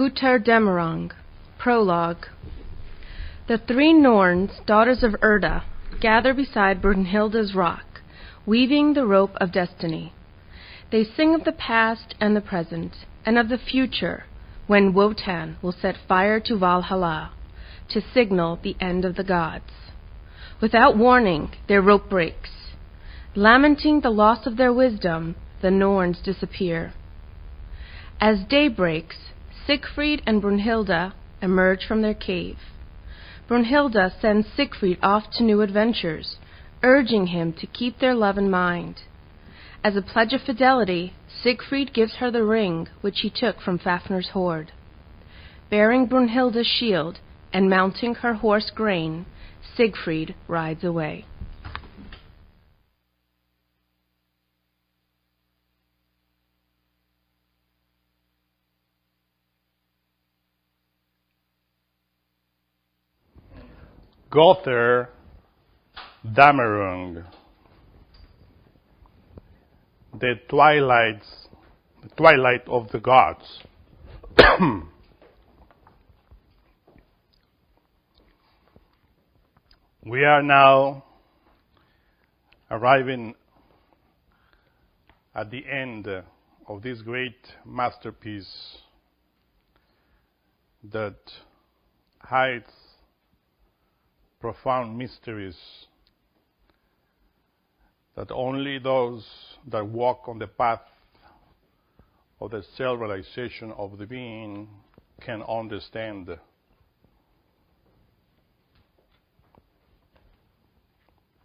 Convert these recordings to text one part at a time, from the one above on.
Götterdämmerung Prologue The three Norns, daughters of Erda, gather beside Brunhilda's rock, weaving the rope of destiny. They sing of the past and the present, and of the future, when Wotan will set fire to Valhalla, to signal the end of the gods. Without warning, their rope breaks. Lamenting the loss of their wisdom, the Norns disappear. As day breaks, Siegfried and Brunhilde emerge from their cave. Brunhilde sends Siegfried off to new adventures, urging him to keep their love in mind. As a pledge of fidelity, Siegfried gives her the ring which he took from Fafner's hoard. Bearing Brunhilde's shield and mounting her horse Grane, Siegfried rides away. Gother Dämmerung. The twilights, the twilight of the gods. we are now arriving at the end of this great masterpiece that hides profound mysteries that only those that walk on the path of the self realization of the being can understand.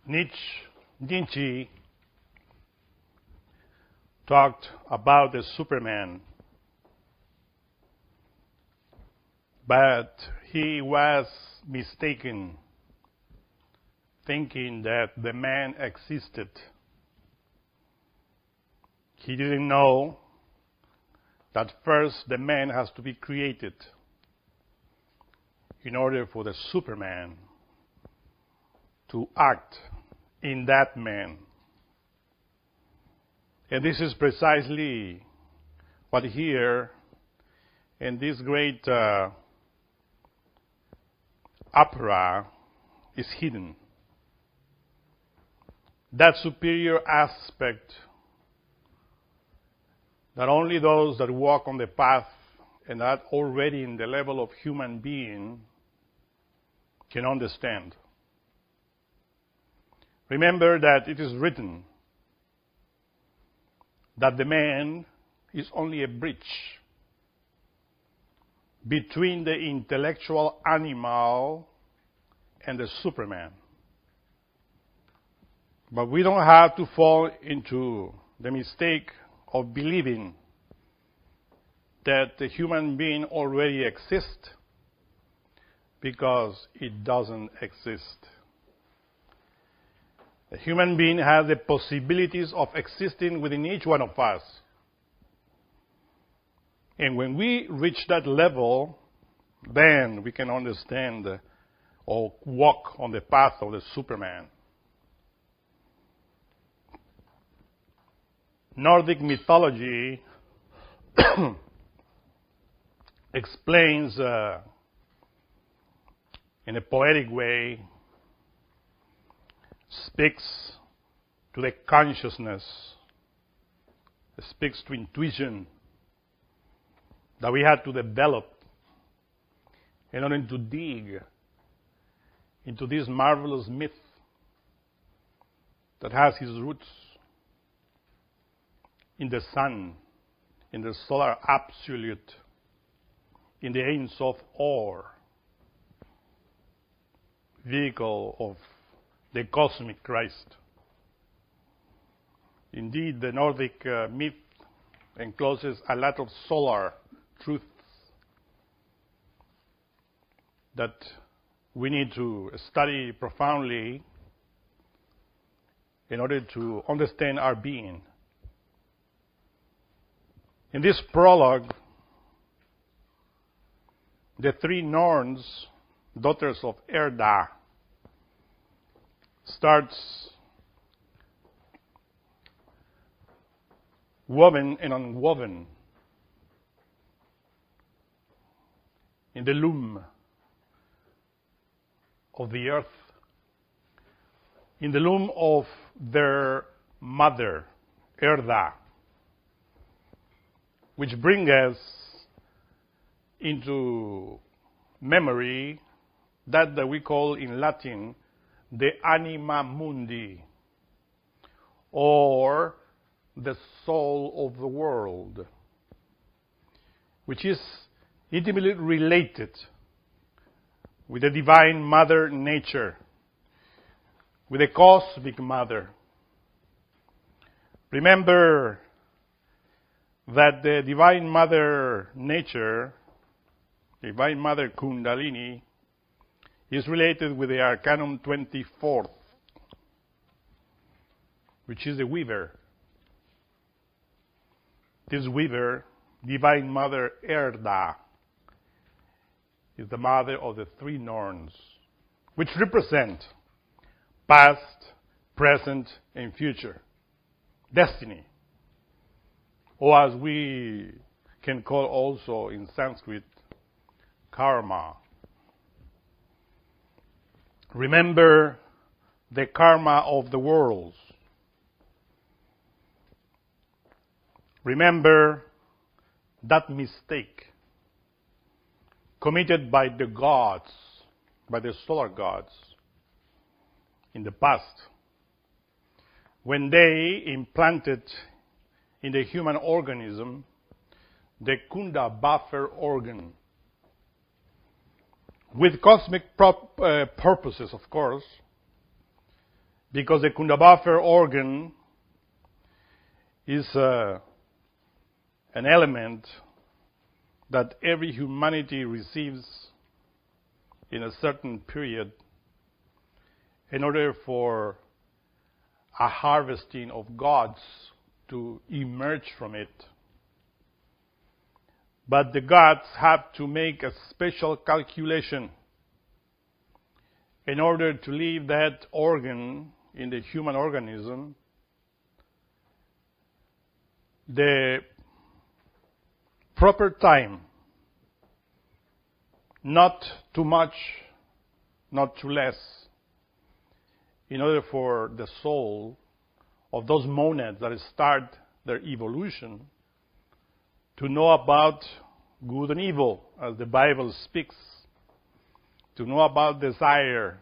Nietzsche, Nietzsche talked about the Superman, but he was mistaken thinking that the man existed. He didn't know that first the man has to be created in order for the Superman to act in that man. And this is precisely what here in this great uh, opera is hidden that superior aspect that only those that walk on the path and are already in the level of human being can understand. Remember that it is written that the man is only a bridge between the intellectual animal and the superman. But we don't have to fall into the mistake of believing that the human being already exists because it doesn't exist. The human being has the possibilities of existing within each one of us. And when we reach that level, then we can understand or walk on the path of the Superman. Nordic mythology explains uh, in a poetic way, speaks to the consciousness, speaks to intuition that we had to develop in order to dig into this marvelous myth that has its roots in the sun, in the solar absolute, in the Ein Sof Or, vehicle of the cosmic Christ. Indeed, the Nordic uh, myth encloses a lot of solar truths that we need to study profoundly in order to understand our being. In this prologue, the three Norns, daughters of Erda, starts woven and unwoven in the loom of the earth, in the loom of their mother, Erda, which bring us into memory that, that we call in Latin the anima mundi, or the soul of the world, which is intimately related with the divine mother nature, with the cosmic mother. Remember that the divine mother nature, divine mother Kundalini, is related with the Arcanum 24th, which is the weaver. This weaver, divine mother Erda, is the mother of the three Norns, which represent past, present, and future. Destiny. Or as we can call also in Sanskrit, karma. Remember the karma of the worlds. Remember that mistake committed by the gods, by the solar gods in the past, when they implanted in the human organism the Kundabuffer organ. With cosmic prop, uh, purposes, of course, because the Kundabuffer organ is uh, an element that every humanity receives in a certain period in order for a harvesting of gods to emerge from it. But the gods have to make a special calculation in order to leave that organ in the human organism the proper time, not too much, not too less, in order for the soul of those monads that start their evolution to know about good and evil, as the Bible speaks, to know about desire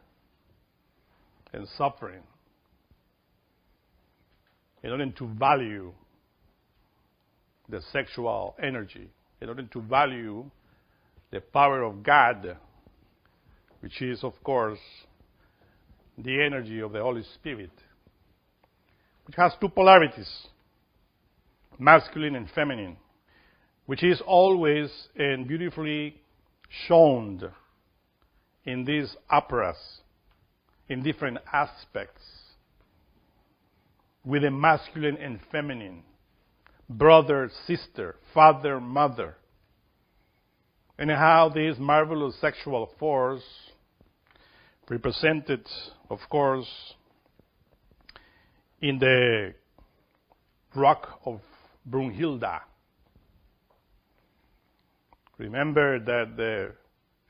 and suffering, in order to value the sexual energy, in order to value the power of God, which is, of course, the energy of the Holy Spirit, which has two polarities, masculine and feminine, which is always and beautifully shown in these operas in different aspects with the masculine and feminine brother, sister, father, mother, and how this marvelous sexual force represented, of course, in the rock of Brunhilda. Remember that the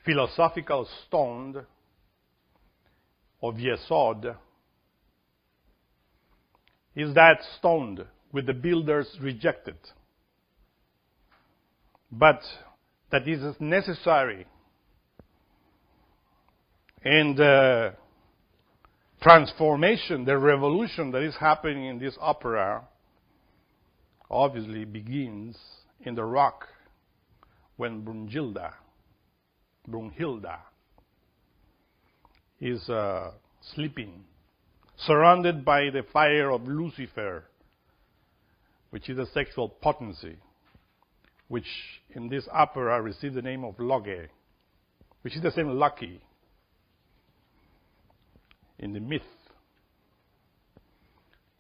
philosophical stone of Yesod is that stone with the builders rejected, but that is necessary and the transformation, the revolution that is happening in this opera obviously begins in the rock when Brunhilda, Brunhilda is uh, sleeping, surrounded by the fire of Lucifer, which is a sexual potency, which in this opera received the name of Loge, which is the same Loki in the myth.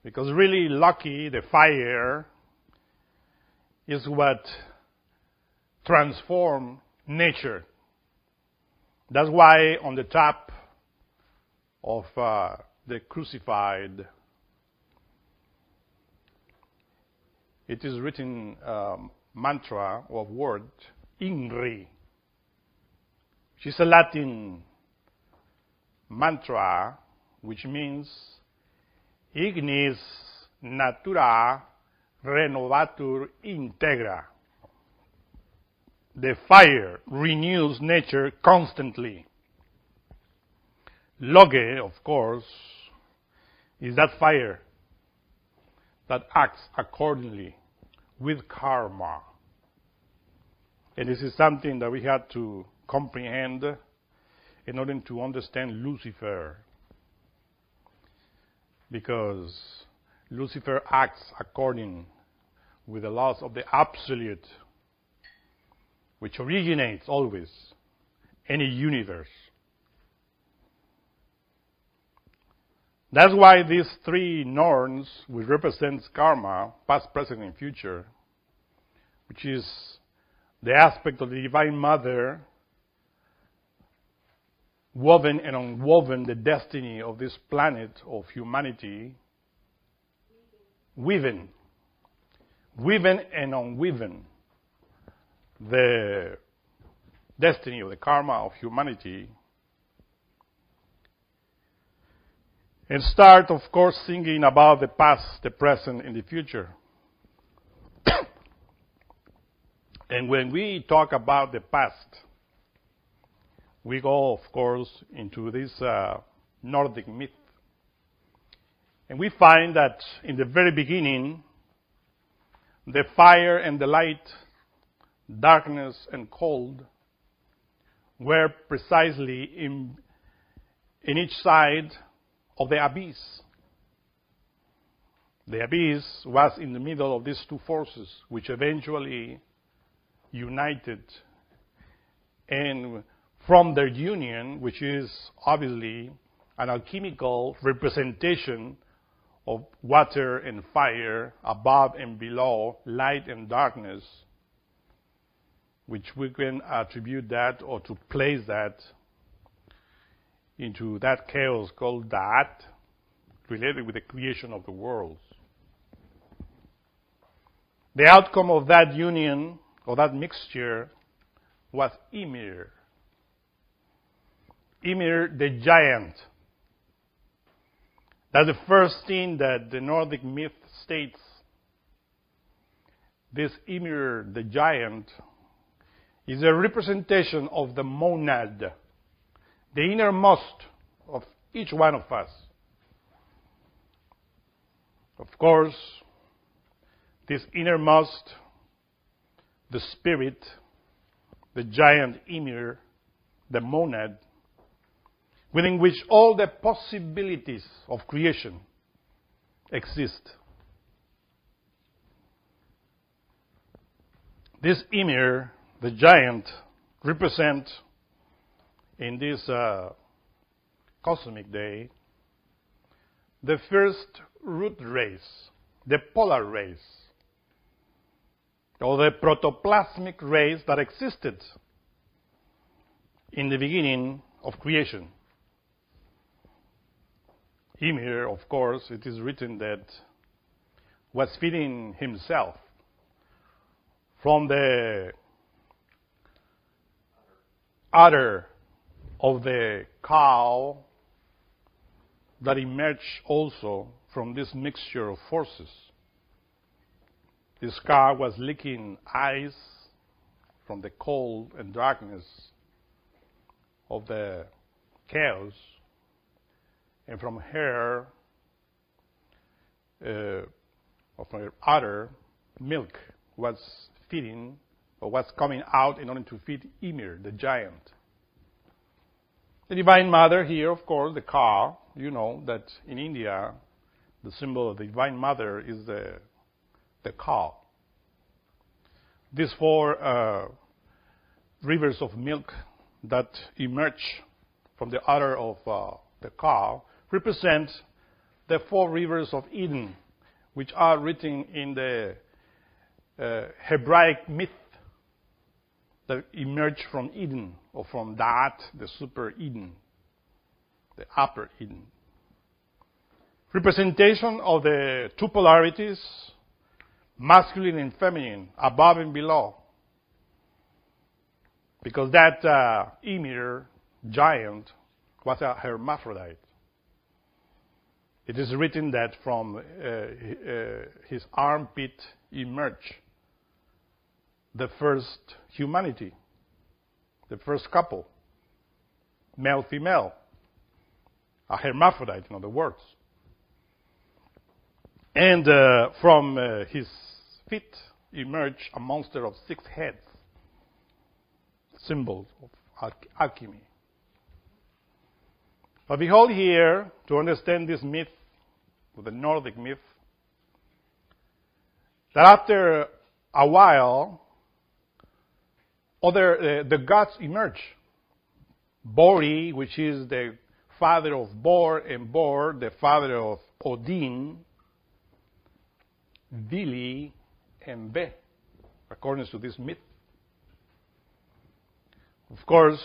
Because really, Loki, the fire, is what transform nature. That's why on the top of uh, the crucified, it is written um, mantra or word, INRI, which is a Latin mantra which means ignis natura renovatur integra. The fire renews nature constantly. Loge, of course, is that fire that acts accordingly with karma. And this is something that we had to comprehend in order to understand Lucifer because Lucifer acts according with the laws of the absolute, which originates always any universe. That's why these three norns, which represents karma, past, present, and future, which is the aspect of the Divine Mother woven and unwoven the destiny of this planet of humanity, weaving, weaving and unweaving the destiny of the karma of humanity. And start, of course, thinking about the past, the present, and the future. and when we talk about the past, we go, of course, into this uh, Nordic myth. And we find that in the very beginning, the fire and the light, darkness and cold, were precisely in, in each side of the abyss. The abyss was in the middle of these two forces, which eventually united and from their union, which is obviously an alchemical representation of water and fire above and below, light and darkness, which we can attribute that or to place that into that chaos called that, related with the creation of the worlds. The outcome of that union, or that mixture, was Ymir, Ymir the giant. That's the first thing that the Nordic myth states. This Ymir the giant is a representation of the monad, the innermost of each one of us. Of course, this innermost, the spirit, the giant Ymir, the monad, within which all the possibilities of creation exist. This Ymir, the giant, represent in this uh, cosmic day the first root race, the polar race, or the protoplasmic race that existed in the beginning of creation. Ymir, of course, it is written that was feeding himself from the udder of the cow that emerged also from this mixture of forces. This cow was licking ice from the cold and darkness of the cows, and from her, uh, or from her udder, milk was feeding, or was coming out in order to feed Ymir, the giant. The Divine Mother here, of course, the cow, you know that in India, the symbol of the Divine Mother is the, the cow. These four uh, rivers of milk that emerge from the udder of uh, the cow represent the four rivers of Eden, which are written in the uh, Hebraic myth that emerged from Eden, or from that, the super Eden, the upper Eden. Representation of the two polarities, masculine and feminine, above and below. Because that uh, Ymir giant was a hermaphrodite. It is written that from uh, uh, his armpit emerged the first humanity, the first couple, male female, a hermaphrodite, in other words. And uh, from uh, his feet emerged a monster of six heads, symbol of alchemy. But behold here, to understand this myth, the Nordic myth, that after a while, other uh, the gods emerge. Bori, which is the father of Bor, and Bor, the father of Odin, Vili, and Ve, according to this myth. Of course,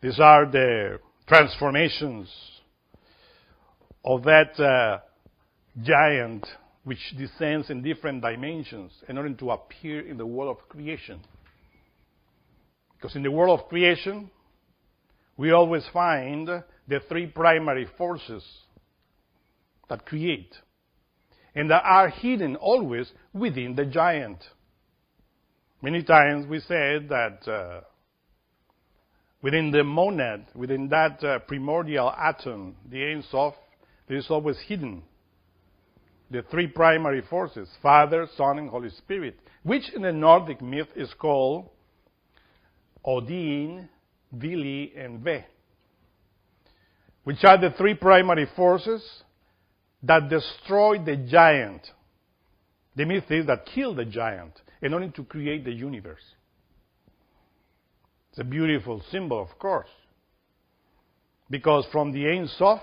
these are the transformations of that uh, giant which descends in different dimensions in order to appear in the world of creation. Because in the world of creation, we always find the three primary forces that create and that are hidden always within the giant. Many times we said that uh, within the monad, within that uh, primordial atom, the Ein Sof, there is always hidden the three primary forces Father, Son, and Holy Spirit, which in the Nordic myth is called Odin, Vili, and Ve, which are the three primary forces that destroyed the giant. The myth is that killed the giant in order to create the universe. It's a beautiful symbol, of course, because from the Ein Sof,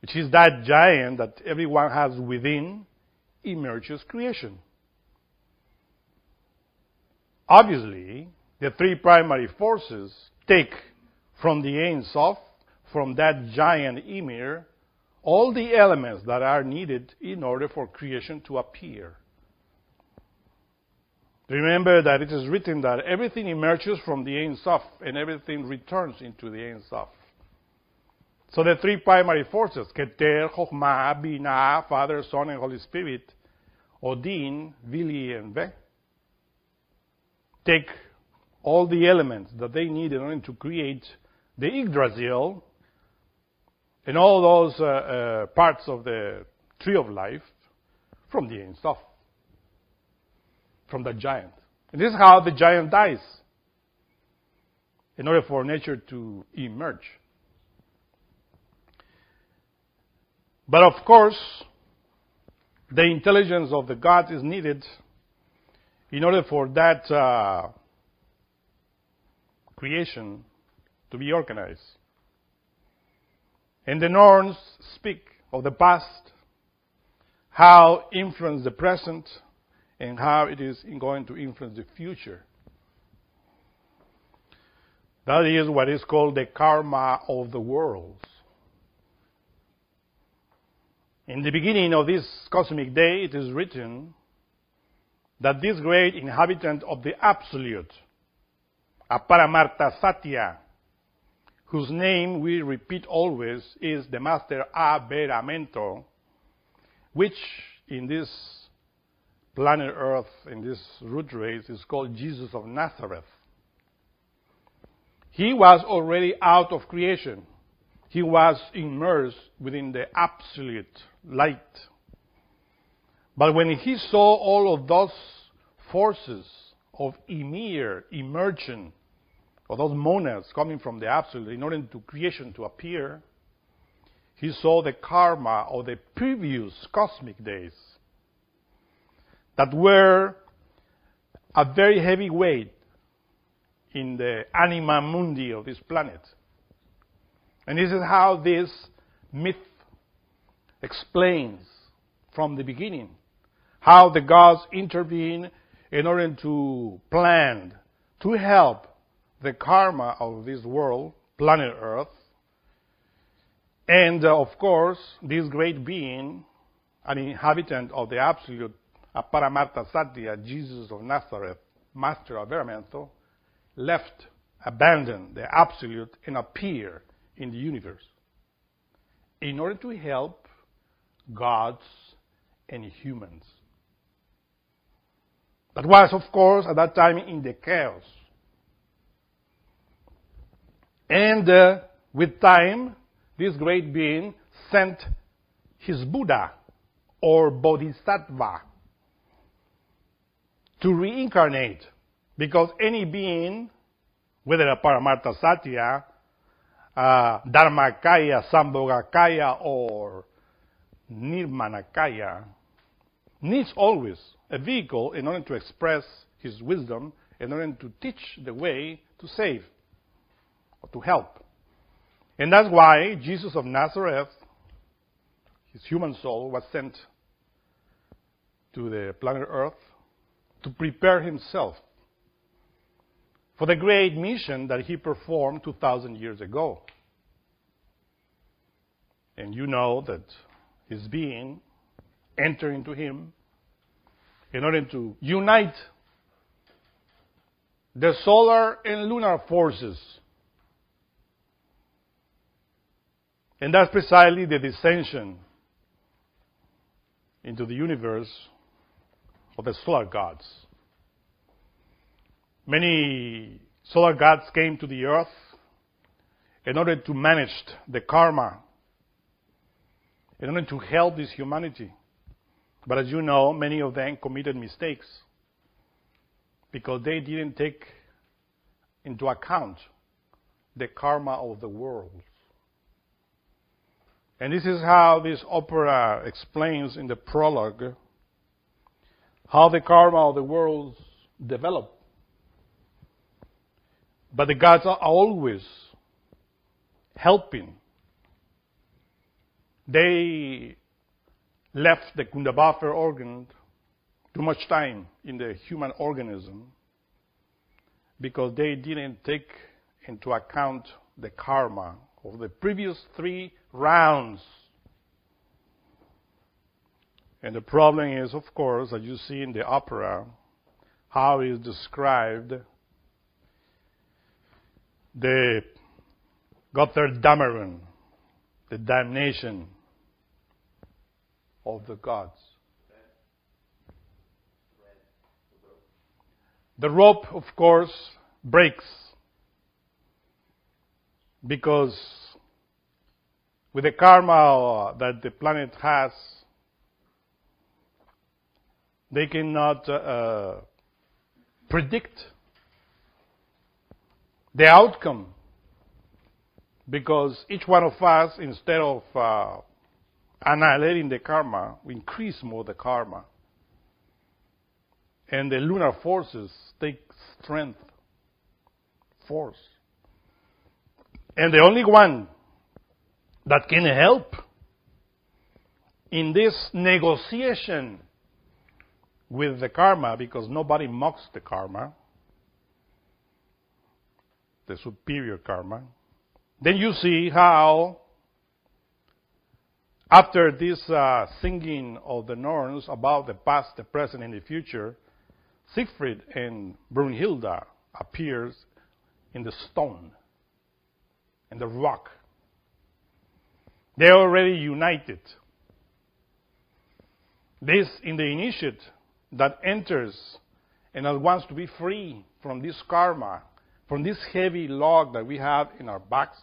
which is that giant that everyone has within, emerges creation. Obviously, the three primary forces take from the Ein Sof, from that giant Ymir, all the elements that are needed in order for creation to appear. Remember that it is written that everything emerges from the Ein Sof and everything returns into the Ein Sof. So the three primary forces, Keter, Chokhmah, Binah, Father, Son, and Holy Spirit, Odin, Vili, and Ve, take all the elements that they need in order to create the Yggdrasil and all those uh, uh, parts of the tree of life from the Ein Sof, from the giant. And this is how the giant dies in order for nature to emerge. But of course, the intelligence of the God is needed in order for that uh, creation to be organized. And the Norns speak of the past, how influence the present, and how it is going to influence the future. That is what is called the karma of the worlds. In the beginning of this cosmic day, it is written that this great inhabitant of the Absolute, Aparamarta Satya, whose name we repeat always is the Master Aberamentho, which in this planet Earth, in this root race, is called Jesus of Nazareth. He was already out of creation. He was immersed within the absolute light. But when he saw all of those forces of Ymir, immersion, or those monads coming from the absolute in order to creation to appear, he saw the karma of the previous cosmic days that were a very heavy weight in the anima mundi of this planet. And this is how this myth explains from the beginning how the gods intervene in order to plan, to help the karma of this world, planet Earth. And uh, of course, this great being, an inhabitant of the absolute Aparamarta Satya, Jesus of Nazareth, master of Veramento, left, abandoned the absolute, and appeared in the universe in order to help gods and humans. That was, of course, at that time in the chaos. And uh, with time, this great being sent his Buddha or Bodhisattva to reincarnate because any being, whether a Paramartha Satya, uh, Dharmakaya, Sambhogakaya, or Nirmanakaya, needs always a vehicle in order to express his wisdom, in order to teach the way to save or to help. And that's why Jesus of Nazareth, his human soul, was sent to the planet Earth to prepare himself for the great mission that he performed 2,000 years ago. And you know that his being entered into him in order to unite the solar and lunar forces. And that's precisely the descension into the universe of the solar gods. Many solar gods came to the earth in order to manage the karma, in order to help this humanity. But as you know, many of them committed mistakes because they didn't take into account the karma of the world. And this is how this opera explains in the prologue how the karma of the world developed. But the gods are always helping. They left the Kundabuffer organ too much time in the human organism because they didn't take into account the karma of the previous three rounds. And the problem is, of course, as you see in the opera, how is described the Götterdämmerung, the damnation of the gods. The rope, of course, breaks because with the karma that the planet has, they cannot uh, predict the outcome because each one of us, instead of uh, annihilating the karma, we increase more the karma. And the lunar forces take strength, force. And the only one that can help in this negotiation with the karma, because nobody mocks the karma, the superior karma, then you see how after this uh, singing of the Norns about the past, the present, and the future, Siegfried and Brunhilde appears in the stone, in the rock. They're already united. This in the initiate that enters and that wants to be free from this karma, from this heavy log that we have in our backs,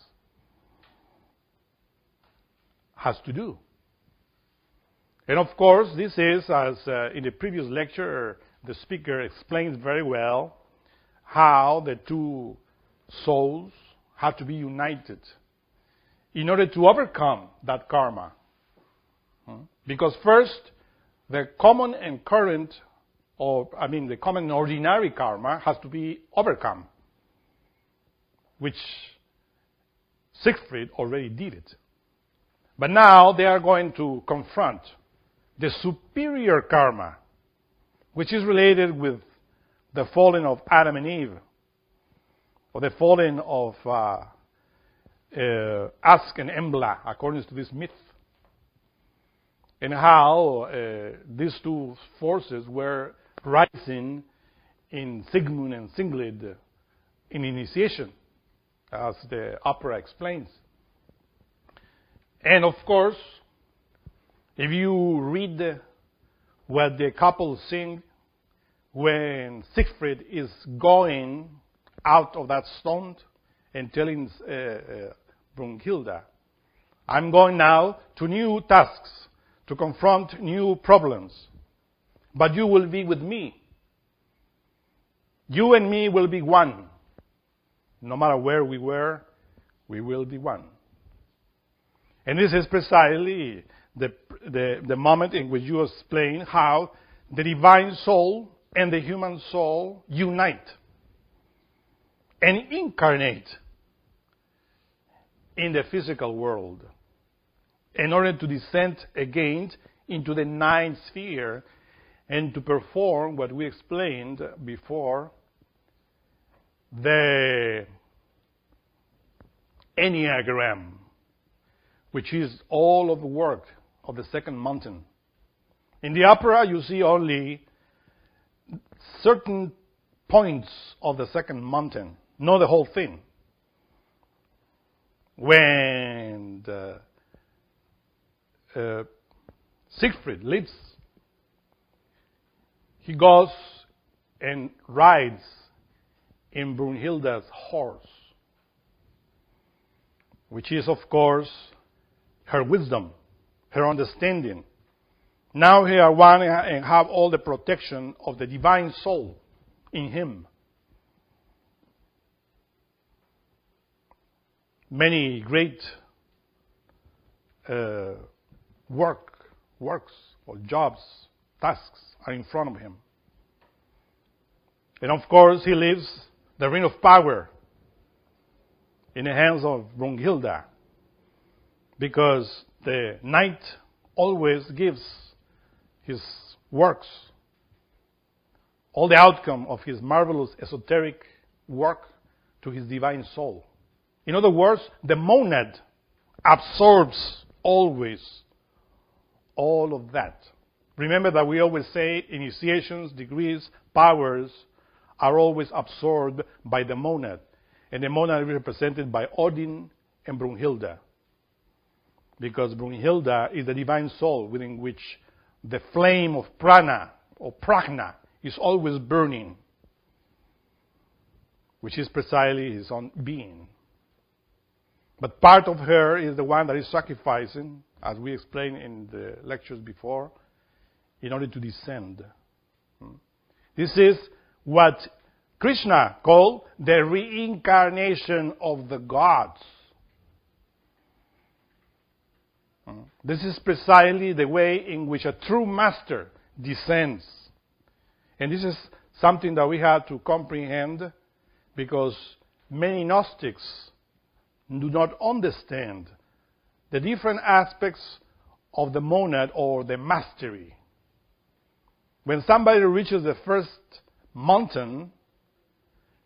has to do. And of course, this is, as uh, in the previous lecture, the speaker explains very well how the two souls have to be united in order to overcome that karma. Hmm? Because first, the common and current, or I mean, the common and ordinary karma has to be overcome, which Siegfried already did it. But now they are going to confront the superior karma, which is related with the falling of Adam and Eve, or the falling of uh, uh, Ask and Embla, according to this myth, and how uh, these two forces were rising in Sigmund and Sieglinde in initiation, as the opera explains. And of course, if you read what the couple sing when Siegfried is going out of that stone and telling uh, uh, Brunhilde, I'm going now to new tasks, to confront new problems, but you will be with me. You and me will be one. No matter where we were, we will be one. And this is precisely the, the, the moment in which you explain how the divine soul and the human soul unite and incarnate in the physical world in order to descend again into the ninth sphere and to perform what we explained before the Enneagram, which is all of the work of the second mountain. In the opera, you see only certain points of the second mountain, not the whole thing. When the, uh, Siegfried lives. he goes and rides in Brunhilde's horse, which is, of course, her wisdom her understanding. Now he are one and have all the protection of the divine soul in him. Many great uh, work, works or jobs, tasks are in front of him. And of course, he leaves the ring of power in the hands of Brunhilda because the knight always gives his works, all the outcome of his marvelous esoteric work to his divine soul. In other words, the monad absorbs always all of that. Remember that we always say initiations, degrees, powers are always absorbed by the monad. And the monad is represented by Odin and Brunhilde because Brunhilde is the divine soul within which the flame of prana or prajna is always burning, which is precisely his own being. But part of her is the one that is sacrificing, as we explained in the lectures before, in order to descend. Hmm. This is what Krishna called the reincarnation of the gods. This is precisely the way in which a true master descends. And this is something that we have to comprehend because many Gnostics do not understand the different aspects of the monad or the mastery. When somebody reaches the first mountain,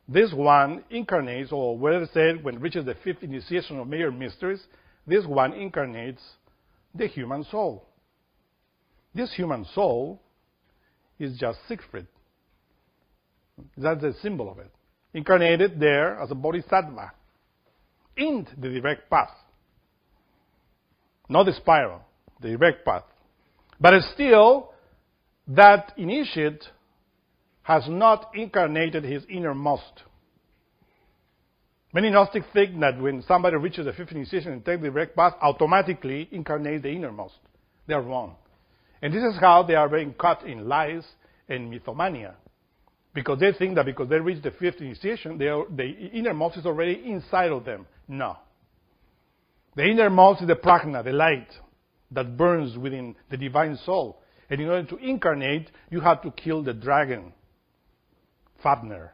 this one incarnates, or whether said when reaches the fifth initiation of major mysteries, this one incarnates the human soul. This human soul is just Siegfried. That's the symbol of it. Incarnated there as a bodhisattva in the direct path. Not the spiral, the direct path. But still, that initiate has not incarnated his innermost. Many Gnostics think that when somebody reaches the fifth initiation and takes the direct path, automatically incarnate the innermost. They are wrong. And this is how they are being caught in lies and mythomania. Because they think that because they reach the fifth initiation, are, the innermost is already inside of them. No. The innermost is the prajna, the light that burns within the divine soul. And in order to incarnate, you have to kill the dragon, Fafnir.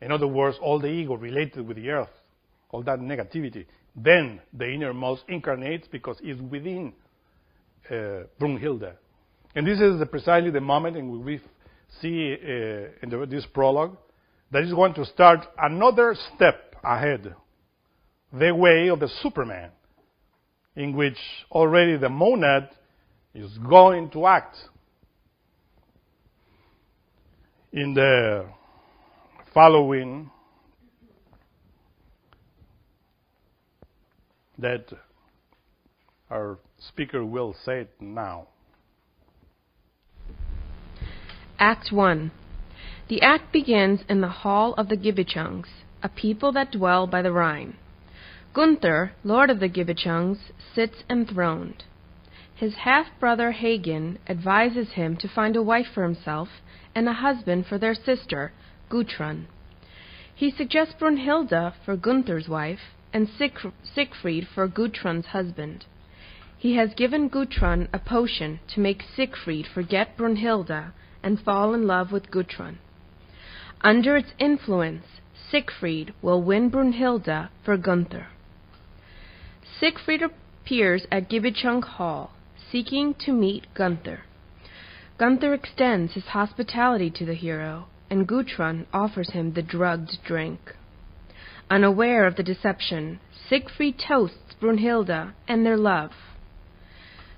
In other words, all the ego related with the earth, all that negativity. Then the innermost incarnates because it's within uh, Brunhilde. And this is the, precisely the moment in which we see uh, in the, this prologue that is going to start another step ahead, the way of the Superman, in which already the monad is going to act. In the following, that our speaker will say it now. Act 1 The act begins in the hall of the Gibichungs, a people that dwell by the Rhine. Gunther, lord of the Gibichungs, sits enthroned. His half brother Hagen advises him to find a wife for himself and a husband for their sister, Gudrun. He suggests Brunhilde for Gunther's wife and Siegfried for Gudrun's husband. He has given Gudrun a potion to make Siegfried forget Brunhilde and fall in love with Gudrun. Under its influence, Siegfried will win Brunhilde for Gunther. Siegfried appears at Gibichung Hall, seeking to meet Gunther. Gunther extends his hospitality to the hero, and Gudrun offers him the drugged drink. Unaware of the deception, Siegfried toasts Brunhilde and their love.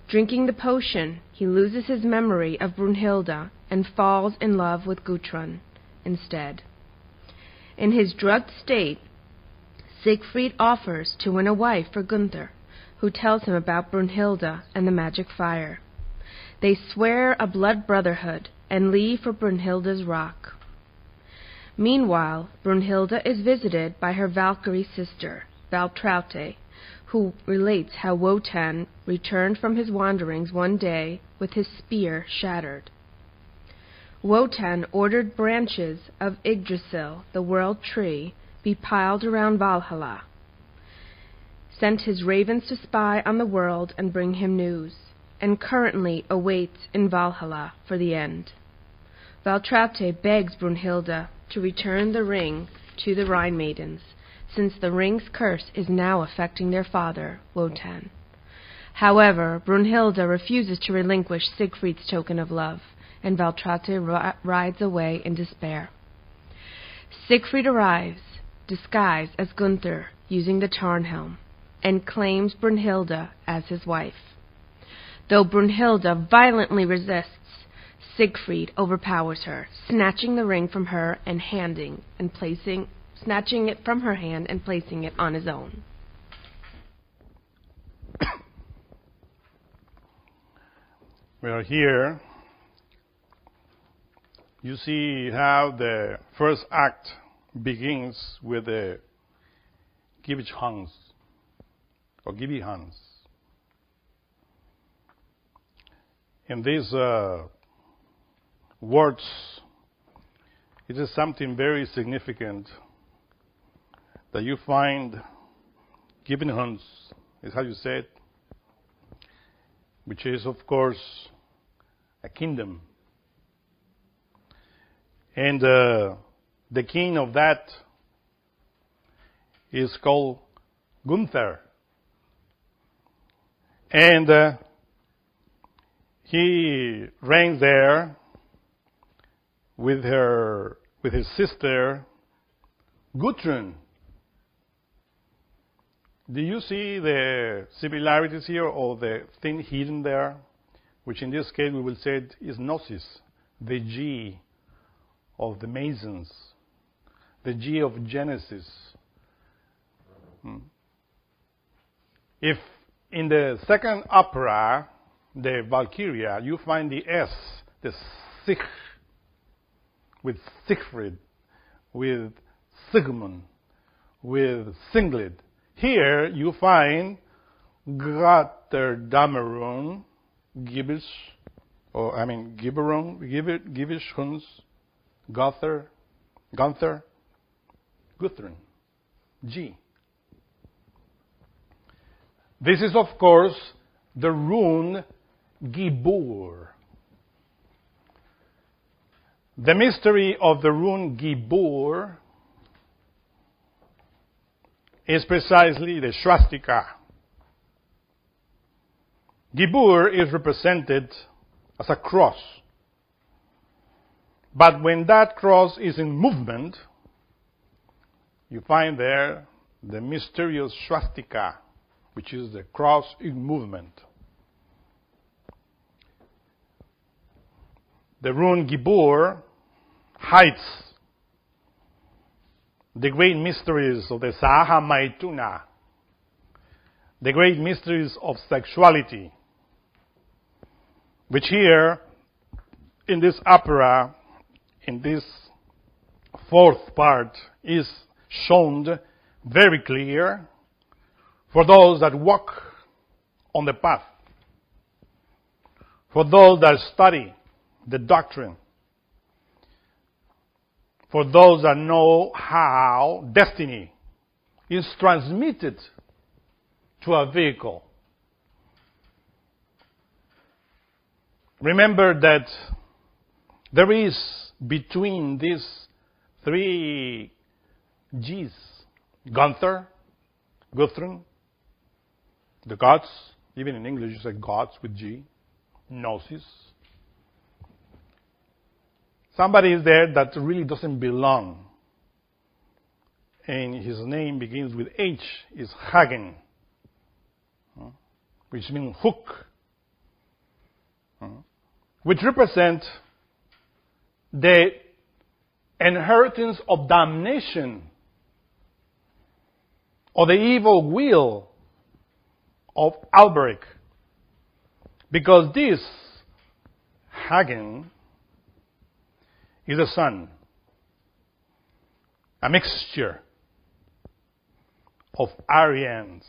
Drinking the potion, he loses his memory of Brunhilde and falls in love with Gudrun instead. In his drugged state, Siegfried offers to win a wife for Gunther, who tells him about Brunhilde and the magic fire. They swear a blood brotherhood and leave for Brunhilde's rock. Meanwhile, Brunhilde is visited by her Valkyrie sister, Waltraute, who relates how Wotan returned from his wanderings one day with his spear shattered. Wotan ordered branches of Yggdrasil, the world tree, be piled around Valhalla, sent his ravens to spy on the world and bring him news, and currently awaits in Valhalla for the end. Waltraute begs Brunhilde to return the ring to the Rhine maidens, since the ring's curse is now affecting their father, Wotan. However, Brunhilde refuses to relinquish Siegfried's token of love, and Waltraute rides away in despair. Siegfried arrives, disguised as Gunther, using the Tarnhelm, and claims Brunhilde as his wife. Though Brunhilde violently resists, Siegfried overpowers her, snatching the ring from her and handing and placing snatching it from her hand and placing it on his own. we are here. You see how the first act begins with the Gibichungs or Gibihans. In these uh, words, it is something very significant that you find Gibbonhunds, is how you say it, which is, of course, a kingdom. And uh, the king of that is called Gunther. And uh, he reigns there with her with his sister Gudrun Do you see the similarities here or the thing hidden there? Which in this case we will say is gnosis, the G of the Masons, the G of Genesis. Hmm. If in the second opera, the Valkyria, you find the S, the Sich, with Siegfried, with Siegmund, with Sieglinde. Here you find Götterdämmerung, Gibbis, or I mean Gibberung, Gibbish Huns, Gother, Gunther, Guthrum, G. This is, of course, the rune Gibor. The mystery of the rune Gibor is precisely the swastika. Gibor is represented as a cross. But when that cross is in movement, you find there the mysterious swastika, which is the cross in movement. The rune Gibor hides the great mysteries of the Saha Maithuna, the great mysteries of sexuality, which here in this opera, in this fourth part, is shown very clear for those that walk on the path, for those that study the doctrine, for those that know how destiny is transmitted to a vehicle. Remember that there is between these three G's Gunther, Guthrum, the gods, even in English you say gods with G, Gnosis, Somebody is there that really doesn't belong. And his name begins with H, is Hagen, which means hook, which represent the inheritance of damnation or the evil will of Alberich. Because this Hagen is a son, a mixture of Aryans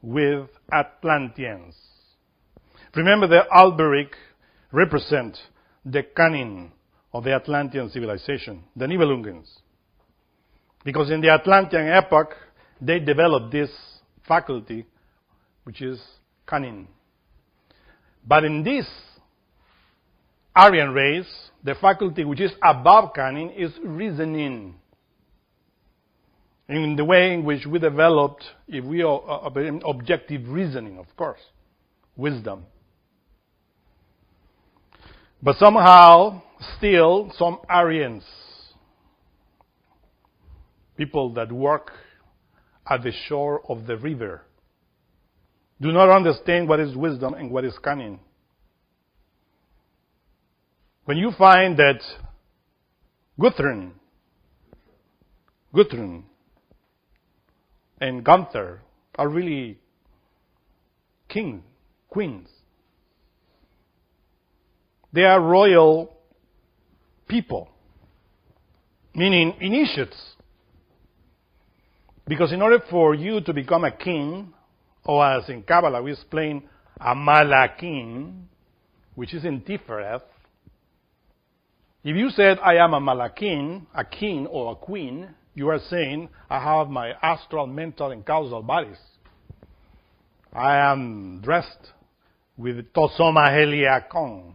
with Atlanteans. Remember that Alberich represent the cunning of the Atlantean civilization, the Nibelungans. Because in the Atlantean epoch, they developed this faculty, which is cunning. But in this Aryan race, the faculty which is above cunning is reasoning. In the way in which we developed, if we are uh, objective reasoning, of course, wisdom. But somehow, still, some Aryans, people that work at the shore of the river, do not understand what is wisdom and what is cunning. When you find that Guthrum, Guthrum, and Gunther are really king, queens. They are royal people, meaning initiates. Because in order for you to become a king, or as in Kabbalah we explain, a malakim, which is in Tiferet, if you said, I am a malakin, a king or a queen, you are saying, I have my astral, mental, and causal bodies. I am dressed with To Soma Heliakon,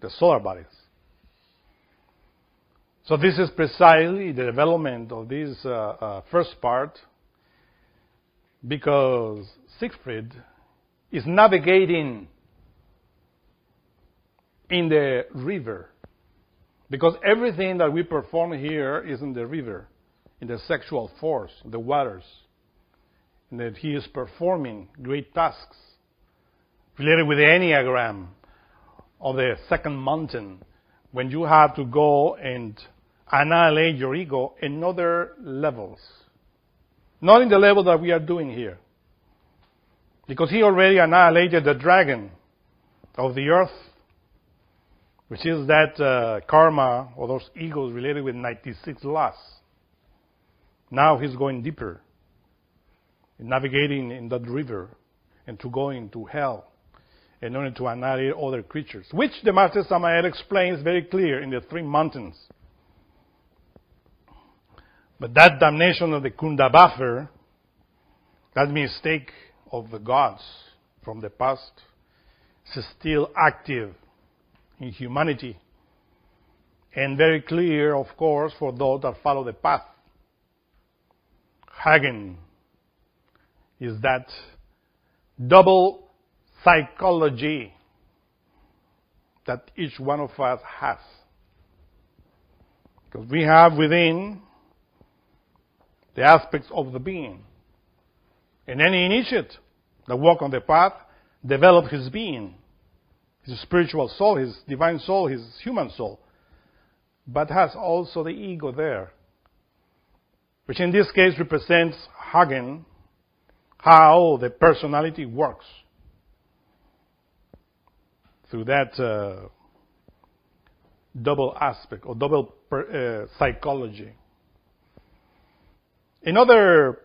the solar bodies. So this is precisely the development of this uh, uh, first part, because Siegfried is navigating in the river because everything that we perform here is in the river, in the sexual force, the waters, and that he is performing great tasks related with the Enneagram of the second mountain. When you have to go and annihilate your ego in other levels. Not in the level that we are doing here. Because he already annihilated the dragon of the earth, which is that uh, karma or those egos related with 96 laws. Now he's going deeper, navigating in that river and to going to hell in order to annihilate other creatures, which the Master Samael explains very clear in the three mountains. But that damnation of the Kundabuffer, that mistake of the gods from the past, is still active in humanity. And very clear, of course, for those that follow the path. Hagen is that double psychology that each one of us has. Because we have within the aspects of the being. And any initiate that walk on the path develop his being, his spiritual soul, his divine soul, his human soul, but has also the ego there, which in this case represents Hagen, how the personality works through that uh, double aspect or double per, uh, psychology. In other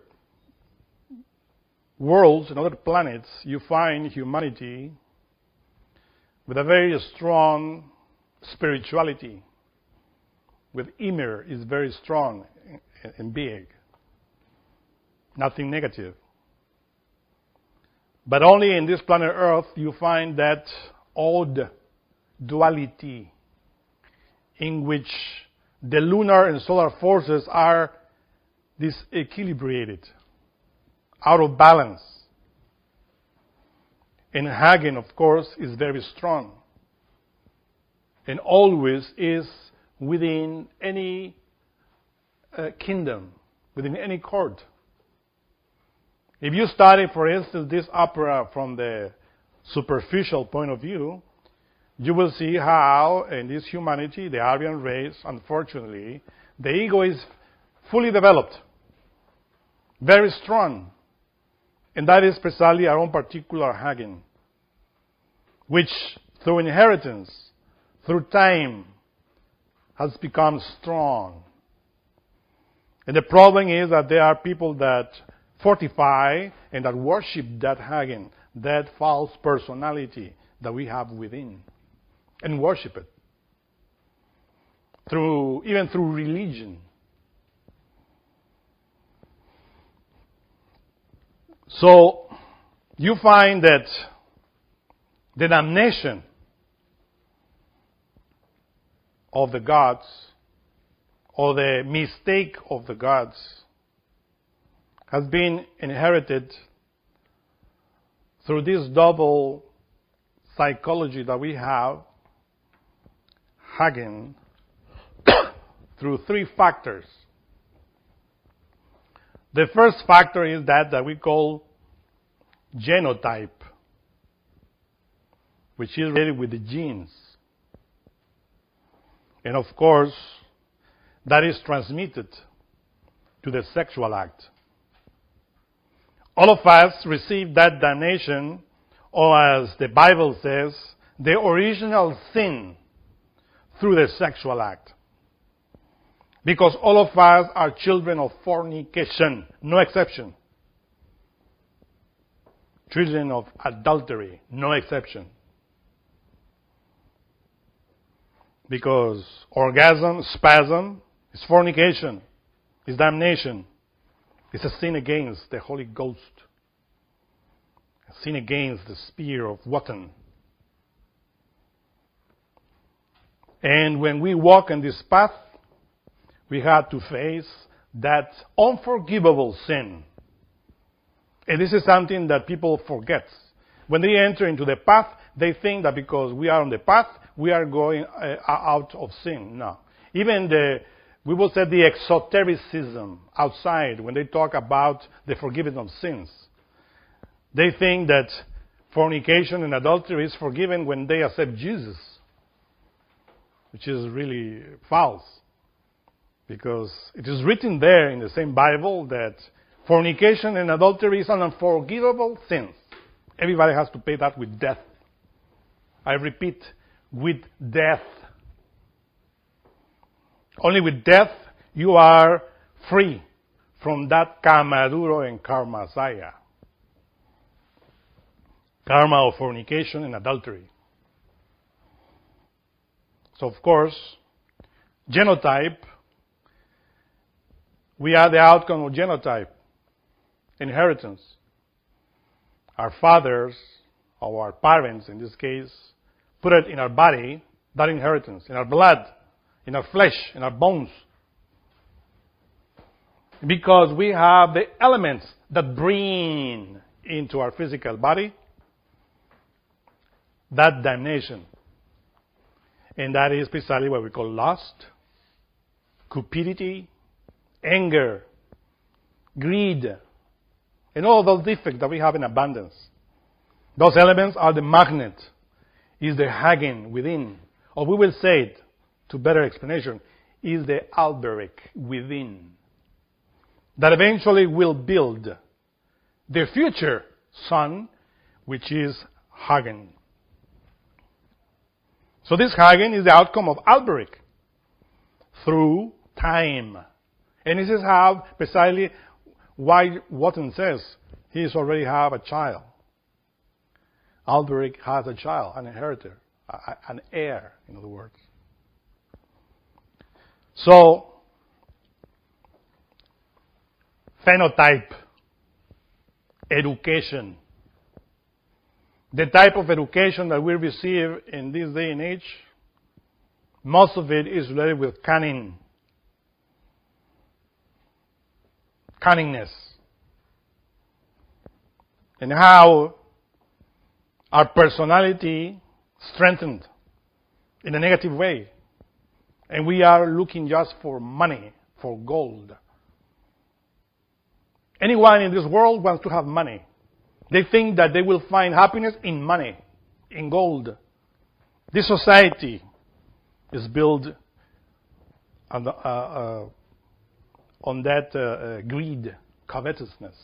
worlds, in other planets, you find humanity with a very strong spirituality, with Ymir is very strong and big. Nothing negative. But only in this planet Earth you find that odd duality in which the lunar and solar forces are disequilibrated, out of balance. And Hagen, of course, is very strong and always is within any uh, kingdom, within any court. If you study, for instance, this opera from the superficial point of view, you will see how in this humanity, the Aryan race, unfortunately, the ego is fully developed, very strong. And that is precisely our own particular Hagen, which through inheritance, through time, has become strong. And the problem is that there are people that fortify and that worship that Hagen, that false personality that we have within, and worship it. Through, even through religion. So, you find that the damnation of the gods, or the mistake of the gods, has been inherited through this double psychology that we have, Hagen, through three factors. The first factor is that that we call genotype, which is related with the genes. And of course, that is transmitted to the sexual act. All of us receive that damnation, or as the Bible says, the original sin through the sexual act. Because all of us are children of fornication, no exception. Children of adultery, no exception. Because orgasm, spasm, is fornication, is damnation. It's a sin against the Holy Ghost, a sin against the spear of Wotan. And when we walk in this path, we had to face that unforgivable sin. And this is something that people forget. When they enter into the path, they think that because we are on the path, we are going uh, out of sin. No. Even the we will say the exotericism outside when they talk about the forgiveness of sins. They think that fornication and adultery is forgiven when they accept Jesus, which is really false. Because it is written there in the same Bible that fornication and adultery is an unforgivable sin. Everybody has to pay that with death. I repeat, with death. Only with death you are free from that karma duro and karma saya. Karma of fornication and adultery. So of course, genotype, we are the outcome of genotype, inheritance. Our fathers, or our parents in this case, put it in our body, that inheritance, in our blood in our flesh, in our bones. Because we have the elements that bring into our physical body that damnation. And that is precisely what we call lust, cupidity, anger, greed, and all those defects that we have in abundance. Those elements are the magnet, is the Hagen within. Or we will say it, to better explanation, is the Alberich within that eventually will build the future son, which is Hagen. So this Hagen is the outcome of Alberich through time. And this is how precisely why Wotan says he already have a child. Alberich has a child, an inheritor, an heir, in other words. So, phenotype, education. The type of education that we receive in this day and age, most of it is related with cunning, cunningness, and how our personality strengthened in a negative way and we are looking just for money, for gold. Anyone in this world wants to have money. They think that they will find happiness in money, in gold. This society is built on, the, uh, uh, on that uh, uh greed, covetousness.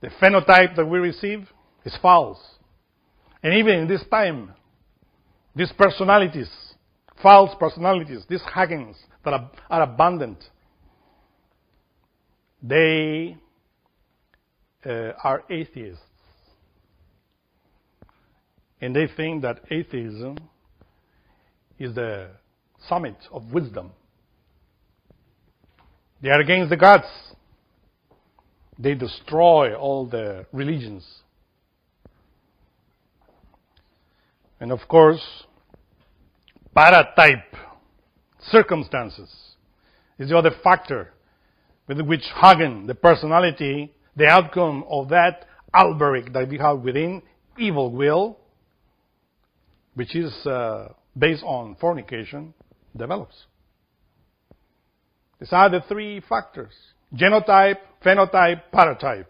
The phenotype that we receive is false. And even in this time, these personalities false personalities, these Hagens that are, are abundant, they uh, are atheists. And they think that atheism is the summit of wisdom. They are against the gods. They destroy all the religions. And of course, paratype, circumstances, is the other factor with which Hagen, the personality, the outcome of that Alberich that we have within evil will, which is uh, based on fornication, develops. These are the three factors genotype, phenotype, paratype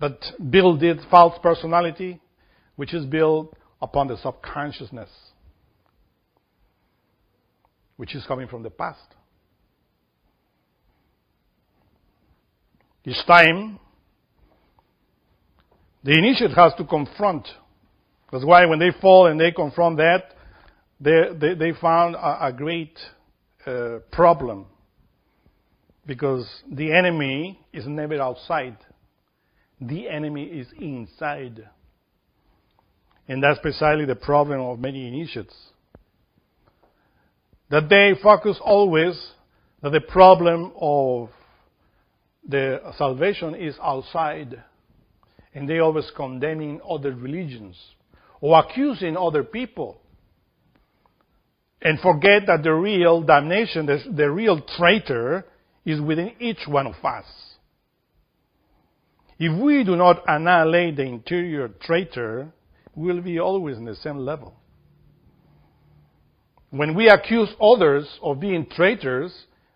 that build this false personality, which is built upon the subconsciousness which is coming from the past. Each time, the initiate has to confront. That's why when they fall and they confront that, they, they, they found a, a great uh, problem. Because the enemy is never outside. The enemy is inside. And that's precisely the problem of many initiates that they focus always that the problem of the salvation is outside and they always condemning other religions or accusing other people and forget that the real damnation, the, the real traitor is within each one of us. If we do not annihilate the interior traitor, we'll be always in the same level. when we accuse others of being traitors,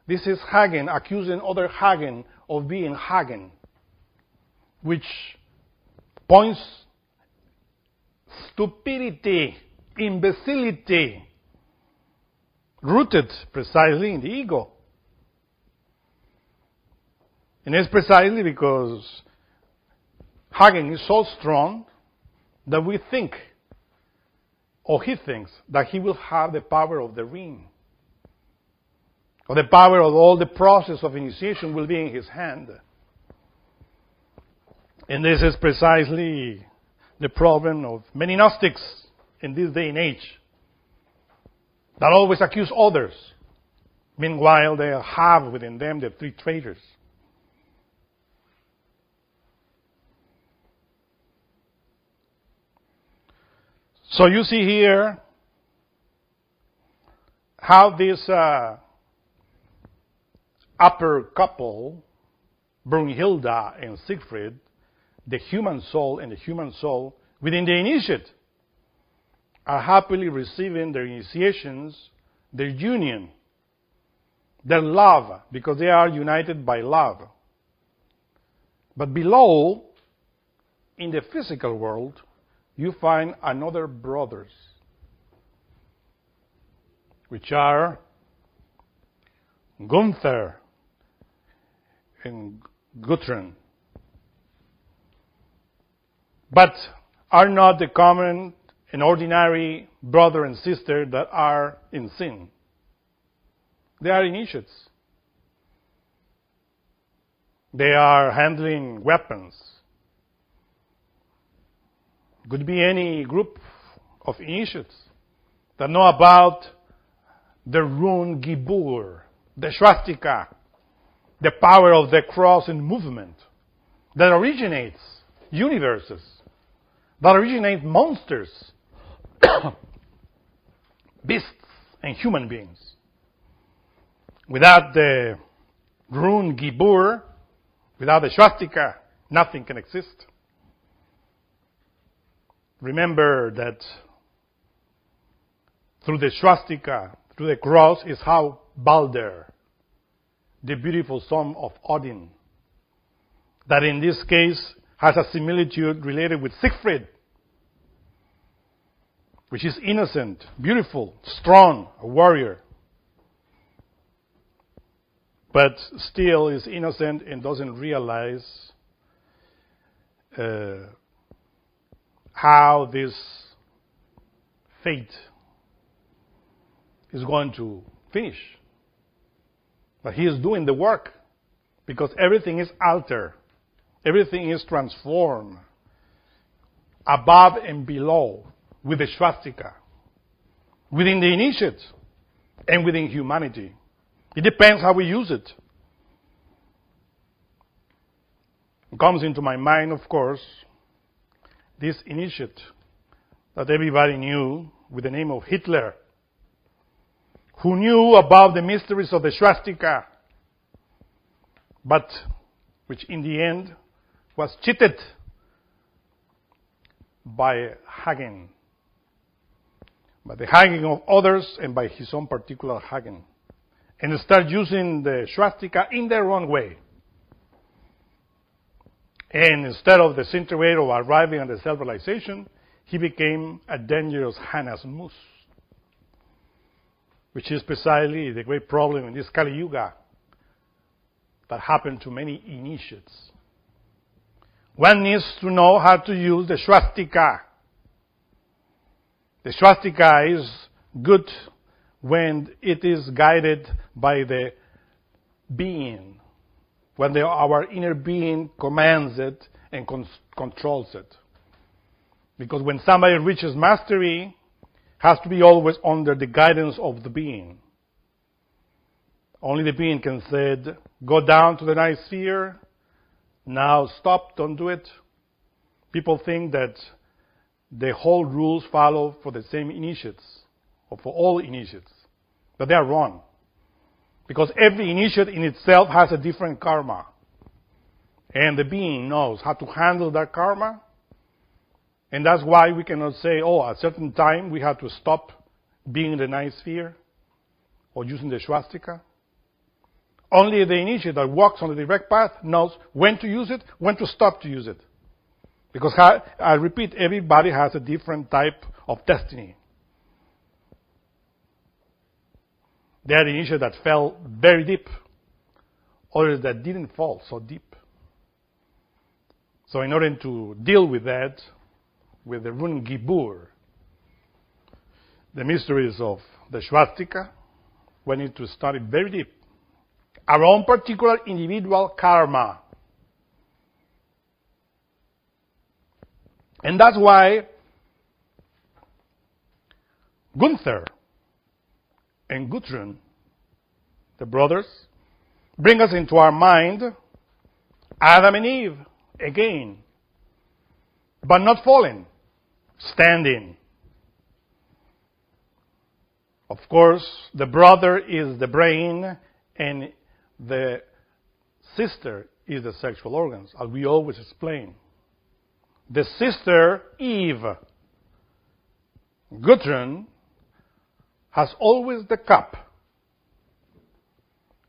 this is Hagen accusing other Hagen of being Hagen, which points stupidity, imbecility, rooted precisely in the ego. And it's precisely because Hagen is so strong that we think, or he thinks, that he will have the power of the ring. Or the power of all the process of initiation will be in his hand. And this is precisely the problem of many Gnostics in this day and age that always accuse others. Meanwhile, they have within them the three traitors. So you see here how this uh, upper couple, Brunhilde and Siegfried, the human soul and the human soul within the initiate, are happily receiving their initiations, their union, their love, because they are united by love. But below, in the physical world, you find another brothers, which are Gunther and Guthrun, but are not the common and ordinary brother and sister that are in sin. They are initiates. They are handling weapons. Could be any group of initiates that know about the rune Gibor, the swastika, the power of the cross and movement that originates universes, that originate monsters, beasts, and human beings. Without the rune Gibor, without the swastika, nothing can exist. Remember that through the swastika, through the cross, is how Balder, the beautiful son of Odin, that in this case has a similitude related with Siegfried, which is innocent, beautiful, strong, a warrior, but still is innocent and doesn't realize uh, how this fate is going to finish. But he is doing the work because everything is altered, everything is transformed above and below with the swastika, within the initiate, and within humanity. It depends how we use it. It comes into my mind, of course, this initiate that everybody knew with the name of Hitler, who knew about the mysteries of the swastika, but which in the end was cheated by Hagen, by the Hagen of others and by his own particular Hagen, and start using the swastika in their own way. And instead of the way of arriving at the self-realization, he became a dangerous Hanasmuss, which is precisely the great problem in this Kali Yuga that happened to many initiates. One needs to know how to use the swastika. The swastika is good when it is guided by the being when the, our inner being commands it and con- controls it. Because when somebody reaches mastery, has to be always under the guidance of the being. Only the being can say, go down to the ninth sphere, now stop, don't do it. People think that the whole rules follow for the same initiates, or for all initiates. But they are wrong. Because every initiate in itself has a different karma. And the being knows how to handle that karma. And that's why we cannot say, oh, at a certain time we have to stop being in the ninth sphere or using the swastika. Only the initiate that walks on the direct path knows when to use it, when to stop to use it. Because I repeat, everybody has a different type of destiny. There are initiates that fell very deep, others that didn't fall so deep. So in order to deal with that, with the rune Gibor, the mysteries of the swastika, we need to study very deep. Our own particular individual karma. And that's why Gunther and Gudrun, the brothers, bring us into our mind Adam and Eve again, but not falling, standing. Of course, the brother is the brain and the sister is the sexual organs, as we always explain. The sister, Eve, Gudrun, has always the cup,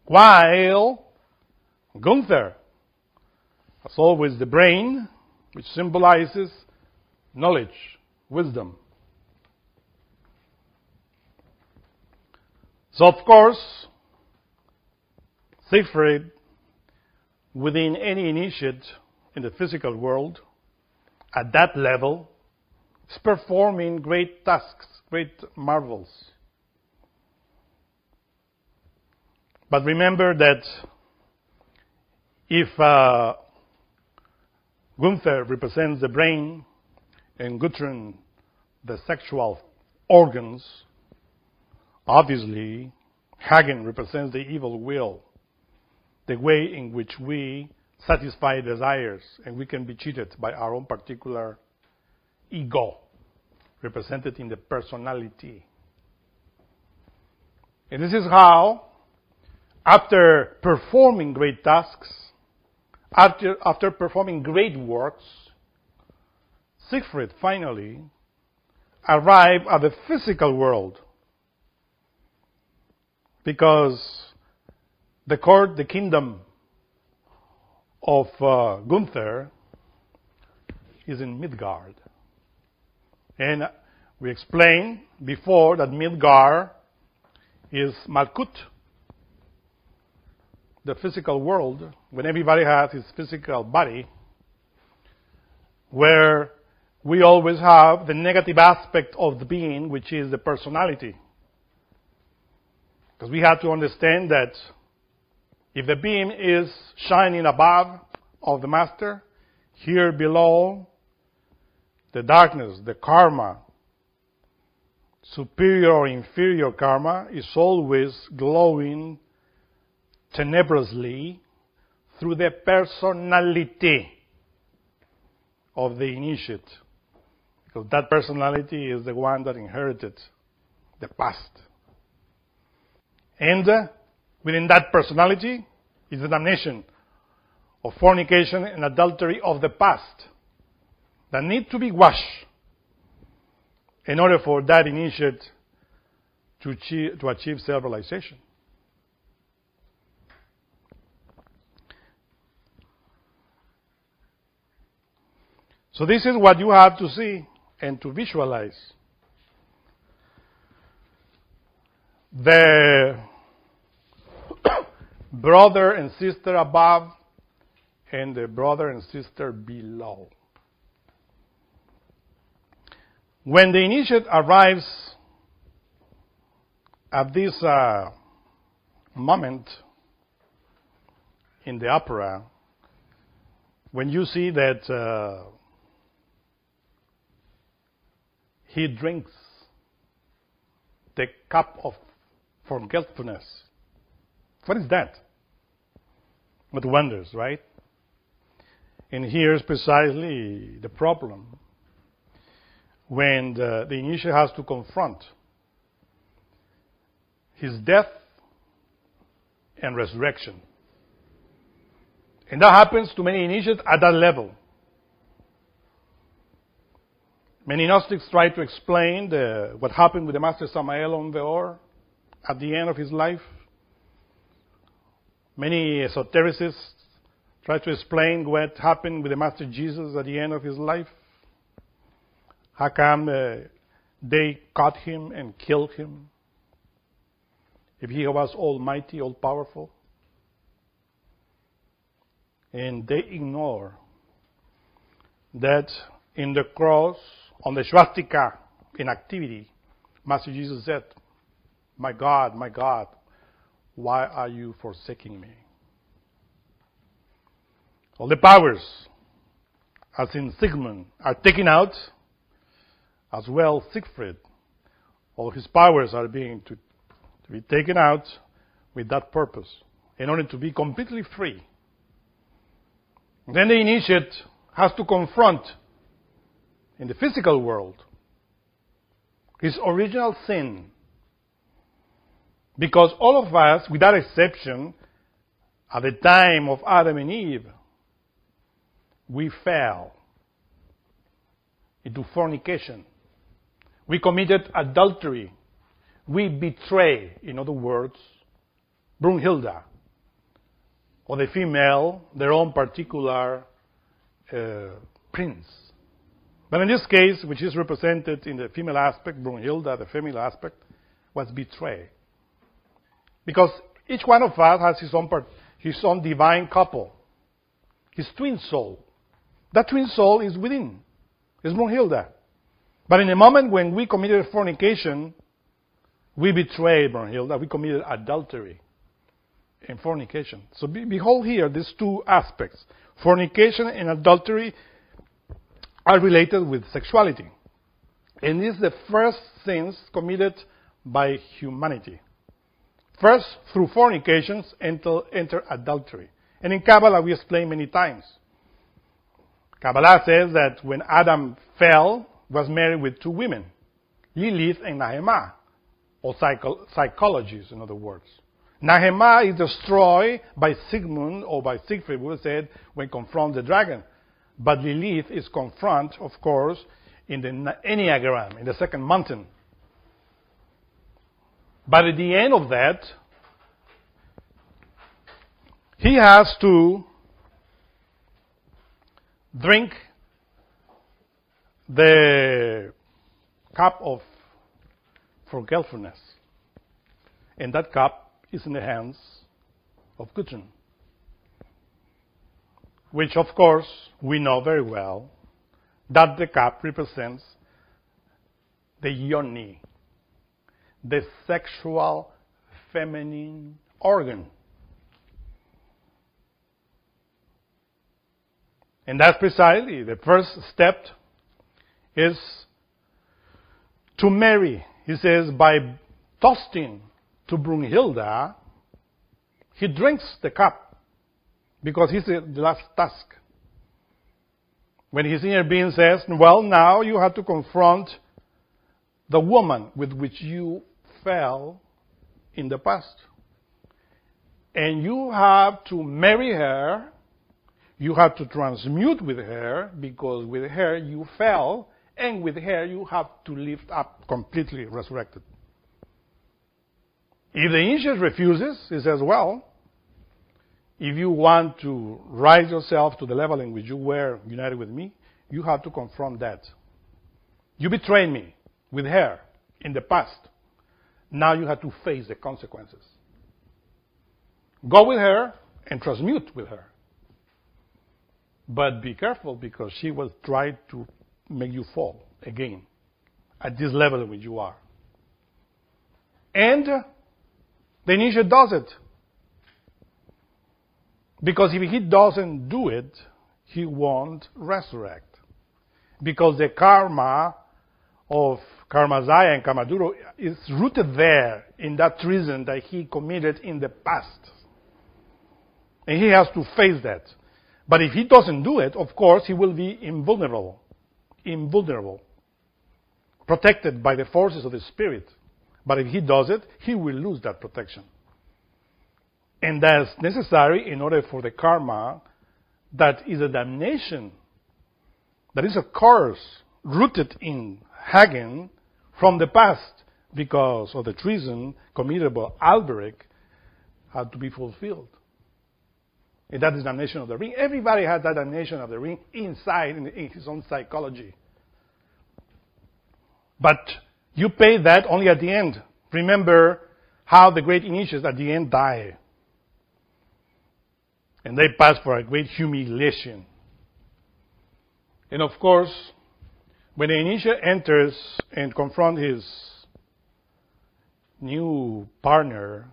while Gunther has always the brain, which symbolizes knowledge, wisdom. So, of course, Siegfried, within any initiate in the physical world, at that level, is performing great tasks, great marvels. But remember that if uh, Gunther represents the brain and Gudrun the sexual organs, obviously Hagen represents the evil will, the way in which we satisfy desires and we can be cheated by our own particular ego, represented in the personality. And this is how after performing great tasks, after, after performing great works, Siegfried finally arrived at the physical world because the court, the kingdom of uh, Gunther is in Midgard. And we explained before that Midgard is Malkut, the physical world, when everybody has his physical body, where we always have the negative aspect of the being, which is the personality. Because we have to understand that if the beam is shining above of the master, here below, the darkness, the karma, superior or inferior karma, is always glowing tenebrously through the personality of the initiate. Because that personality is the one that inherited the past. And uh, within that personality is the damnation of fornication and adultery of the past that need to be washed in order for that initiate to achieve, to achieve self-realization. So this is what you have to see and to visualize. The brother and sister above and the brother and sister below. When the initiate arrives at this uh, moment in the opera, when you see that uh, he drinks the cup of forgetfulness. What is that? With wonders, right? And here's precisely the problem when the, the initiate has to confront his death and resurrection. And that happens to many initiates at that level. Many Gnostics try to explain the, what happened with the Master Samael on the Or at the end of his life. Many esotericists try to explain what happened with the Master Jesus at the end of his life. How come uh, they caught him and killed him? If he was almighty, all powerful. And they ignore that in the cross, on the swastika in activity, Master Jesus said, My God, my God, why are you forsaking me? All the powers, as in Siegmund, are taken out, as well Siegfried. All his powers are being to, to be taken out with that purpose, in order to be completely free. Then the initiate has to confront in the physical world his original sin. Because all of us, without exception, at the time of Adam and Eve, we fell into fornication. We committed adultery. We betrayed, in other words, Brunhilde, or the female, their own particular uh, prince. But in this case, which is represented in the female aspect, Brunhilda, the female aspect, was betrayed. Because each one of us has his own, part, his own divine couple, his twin soul. That twin soul is within, is Brunhilda. But in the moment when we committed fornication, we betrayed Brunhilda, we committed adultery and fornication. So be, behold here these two aspects. Fornication and adultery are related with sexuality. And this is the first sins committed by humanity. First, through fornications, enter, enter adultery. And in Kabbalah, we explain many times. Kabbalah says that when Adam fell, was married with two women, Lilith and Nahemah, or psycho- psychologists, in other words. Nahemah is destroyed by Siegmund or by Siegfried, we said, when confront the dragon. But Lilith is confront, of course, in the Enneagram, in the second mountain. But at the end of that, he has to drink the cup of forgetfulness. And that cup is in the hands of Gudrun which of course we know very well that the cup represents the yoni, the sexual feminine organ. And that's precisely the first step is to marry. He says, by toasting to Brunhilde, he drinks the cup because he's the last task. When his inner being says, well, now you have to confront the woman with which you fell in the past. And you have to marry her, you have to transmute with her, because with her you fell, and with her you have to lift up completely resurrected. If the initiate refuses, he says, well, if you want to rise yourself to the level in which you were united with me, you have to confront that. You betrayed me with her in the past. Now you have to face the consequences. Go with her and transmute with her. But be careful because she will try to make you fall again at this level in which you are. And the initiate does it. Because if he doesn't do it, he won't resurrect. Because the karma of Karmasaya and Kamaduro is rooted there in that treason that he committed in the past. And he has to face that. But if he doesn't do it, of course, he will be invulnerable. Invulnerable. Protected by the forces of the Spirit. But if he does it, he will lose that protection. And that's necessary in order for the karma that is a damnation, that is a curse rooted in Hagen from the past because of the treason committed by Alberich had to be fulfilled. And that is damnation of the ring. Everybody has that damnation of the ring inside in, in his own psychology. But you pay that only at the end. Remember how the great initiates at the end die. And they pass for a great humiliation. And of course, when the enters and confronts his new partner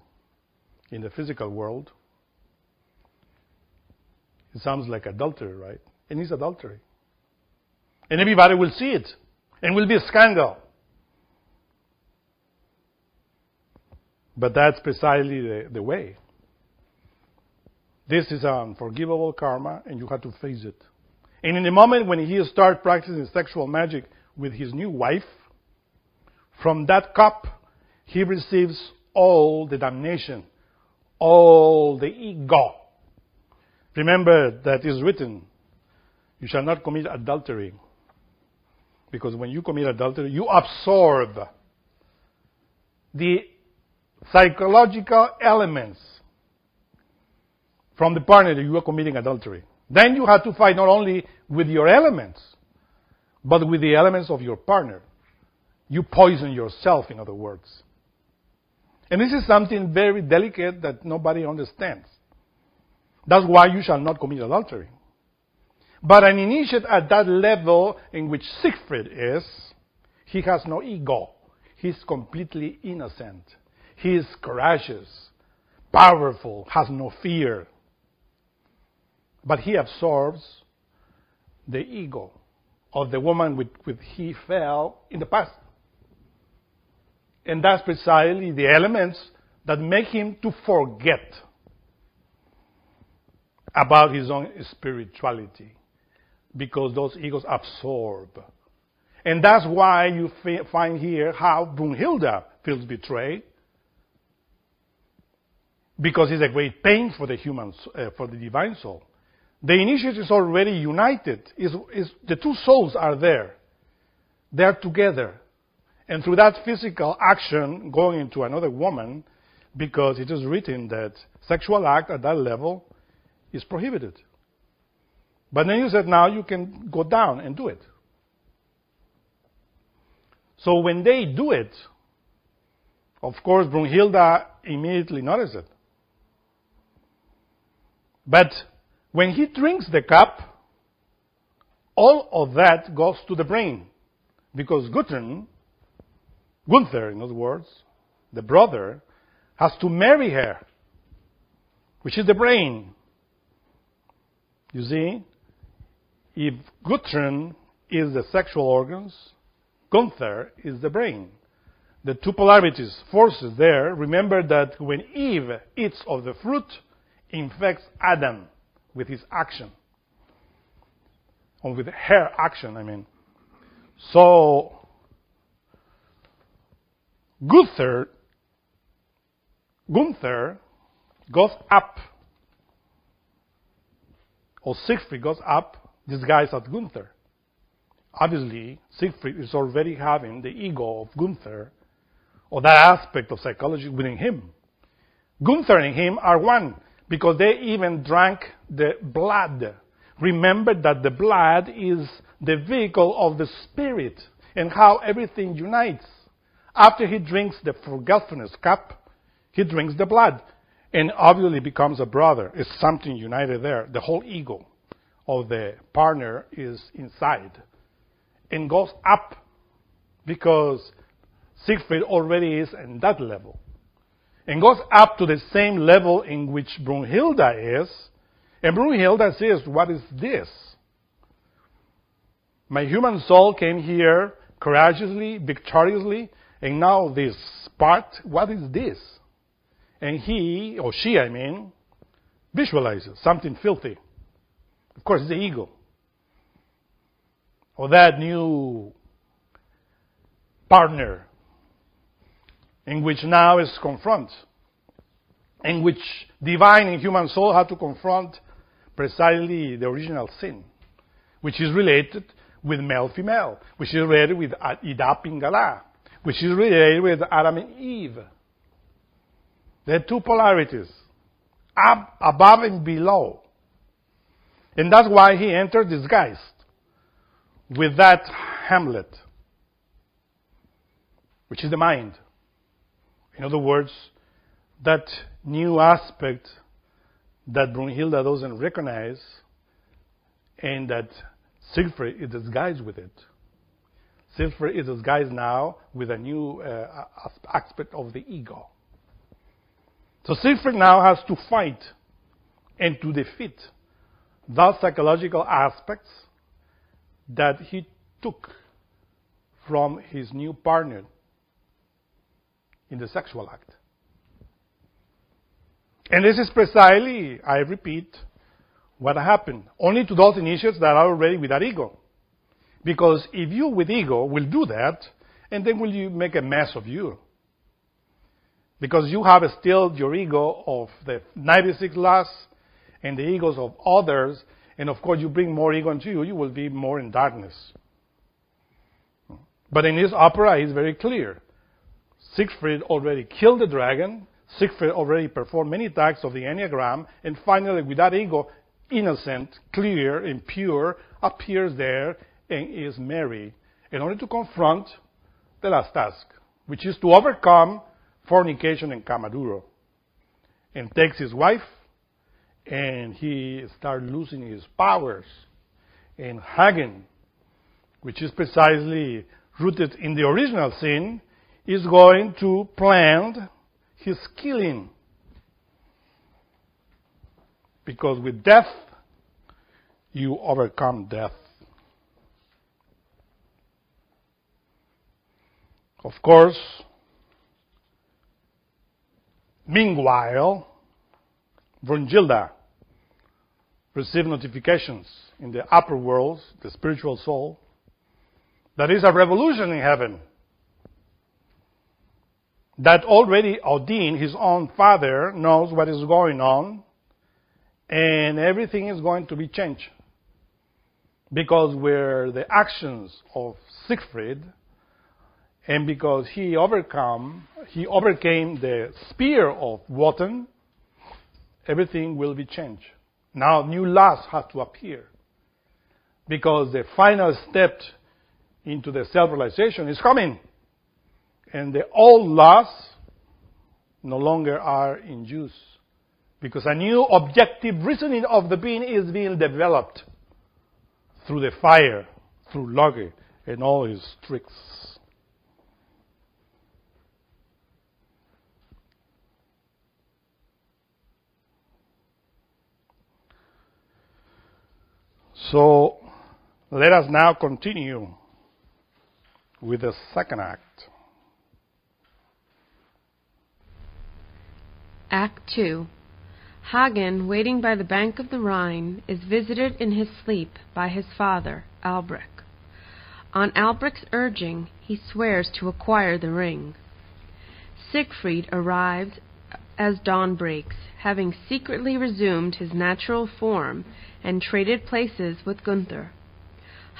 in the physical world, it sounds like adultery, right? And it's adultery. And everybody will see it. And will be a scandal. But that's precisely the, the way. This is unforgivable karma, and you have to face it. And in the moment when he starts practicing sexual magic with his new wife, from that cup, he receives all the damnation, all the ego. Remember that is written, you shall not commit adultery. Because when you commit adultery, you absorb the psychological elements from the partner that you are committing adultery. Then you have to fight not only with your elements, but with the elements of your partner. You poison yourself, in other words. And this is something very delicate that nobody understands. That's why you shall not commit adultery. But an initiate at that level in which Siegfried is, he has no ego. He's completely innocent. He is courageous, powerful, has no fear. But he absorbs the ego of the woman with which he fell in the past. And that's precisely the elements that make him to forget about his own spirituality because those egos absorb. And that's why you find here how Brunhilde feels betrayed because it's a great pain for the human, uh, for the divine soul. The initiate is already united. Is, is, the two souls are there. They are together. And through that physical action, going into another woman, because it is written that sexual act at that level is prohibited. But then you said now you can go down and do it. So when they do it, of course, Brunhilda immediately notices it. But when he drinks the cup, all of that goes to the brain. Because Guthrun, Gunther, in other words, the brother, has to marry her, which is the brain. You see, if Guthrun is the sexual organs, Gunther is the brain. The two polarities, forces there, remember that when Eve eats of the fruit, infects Adam with his action. Or with her action, I mean. So, Gunther, Gunther goes up, or Siegfried goes up, disguised as Gunther. Obviously, Siegfried is already having the ego of Gunther, or that aspect of psychology within him. Gunther and him are one because they even drank the blood. Remember that the blood is the vehicle of the spirit and how everything unites. After he drinks the forgetfulness cup, he drinks the blood and obviously becomes a brother. It's something united there. The whole ego of the partner is inside and goes up because Siegfried already is in that level and goes up to the same level in which Brunhilde is. And Brunhilde says, What is this? My human soul came here courageously, victoriously, and now this part, what is this? And he, or she, I mean, visualizes something filthy. Of course, it's the ego. Or that new partner in which now is confront, in which divine and human soul have to confront precisely the original sin, which is related with male female, which is related with uh, Ida Pingala, which is related with Adam and Eve. There are two polarities, up, above and below. And that's why he entered disguised with that Hamlet, which is the mind. In other words, that new aspect that Brunhilde doesn't recognize and that Siegfried is disguised with it. Siegfried is disguised now with a new uh, aspect of the ego. So Siegfried now has to fight and to defeat those psychological aspects that he took from his new partner in the sexual act. And this is precisely, I repeat, what happened. Only to those initiates that are already without ego. Because if you with ego will do that, and then will you make a mess of you? Because you have still your ego of the 96 laws and the egos of others, and of course you bring more ego into you, you will be more in darkness. But in this opera, it's very clear. Siegfried already killed the dragon. Siegfried already performed many attacks of the Enneagram. And finally, with that ego, innocent, clear, and pure, appears there and is Mary in order to confront the last task, which is to overcome fornication and kamaduro. And takes his wife, and he starts losing his powers. And Hagen, which is precisely rooted in the original sin, is going to plan his killing. Because with death, you overcome death. Of course, meanwhile, Brunhilde received notifications in the upper worlds, the spiritual soul, that is a revolution in heaven that already Odin, his own father, knows what is going on, and everything is going to be changed. Because where the actions of Siegfried, and because he overcome, he overcame the spear of Wotan, everything will be changed. Now new laws have to appear. Because the final step into the self-realization is coming and the old laws no longer are in use because a new objective reasoning of the being is being developed through the fire, through Logi and all his tricks. So let us now continue with the second act. Act 2 Hagen, waiting by the bank of the Rhine, is visited in his sleep by his father, Alberich. On Alberich's urging, he swears to acquire the ring. Siegfried arrives as dawn breaks, having secretly resumed his natural form and traded places with Gunther.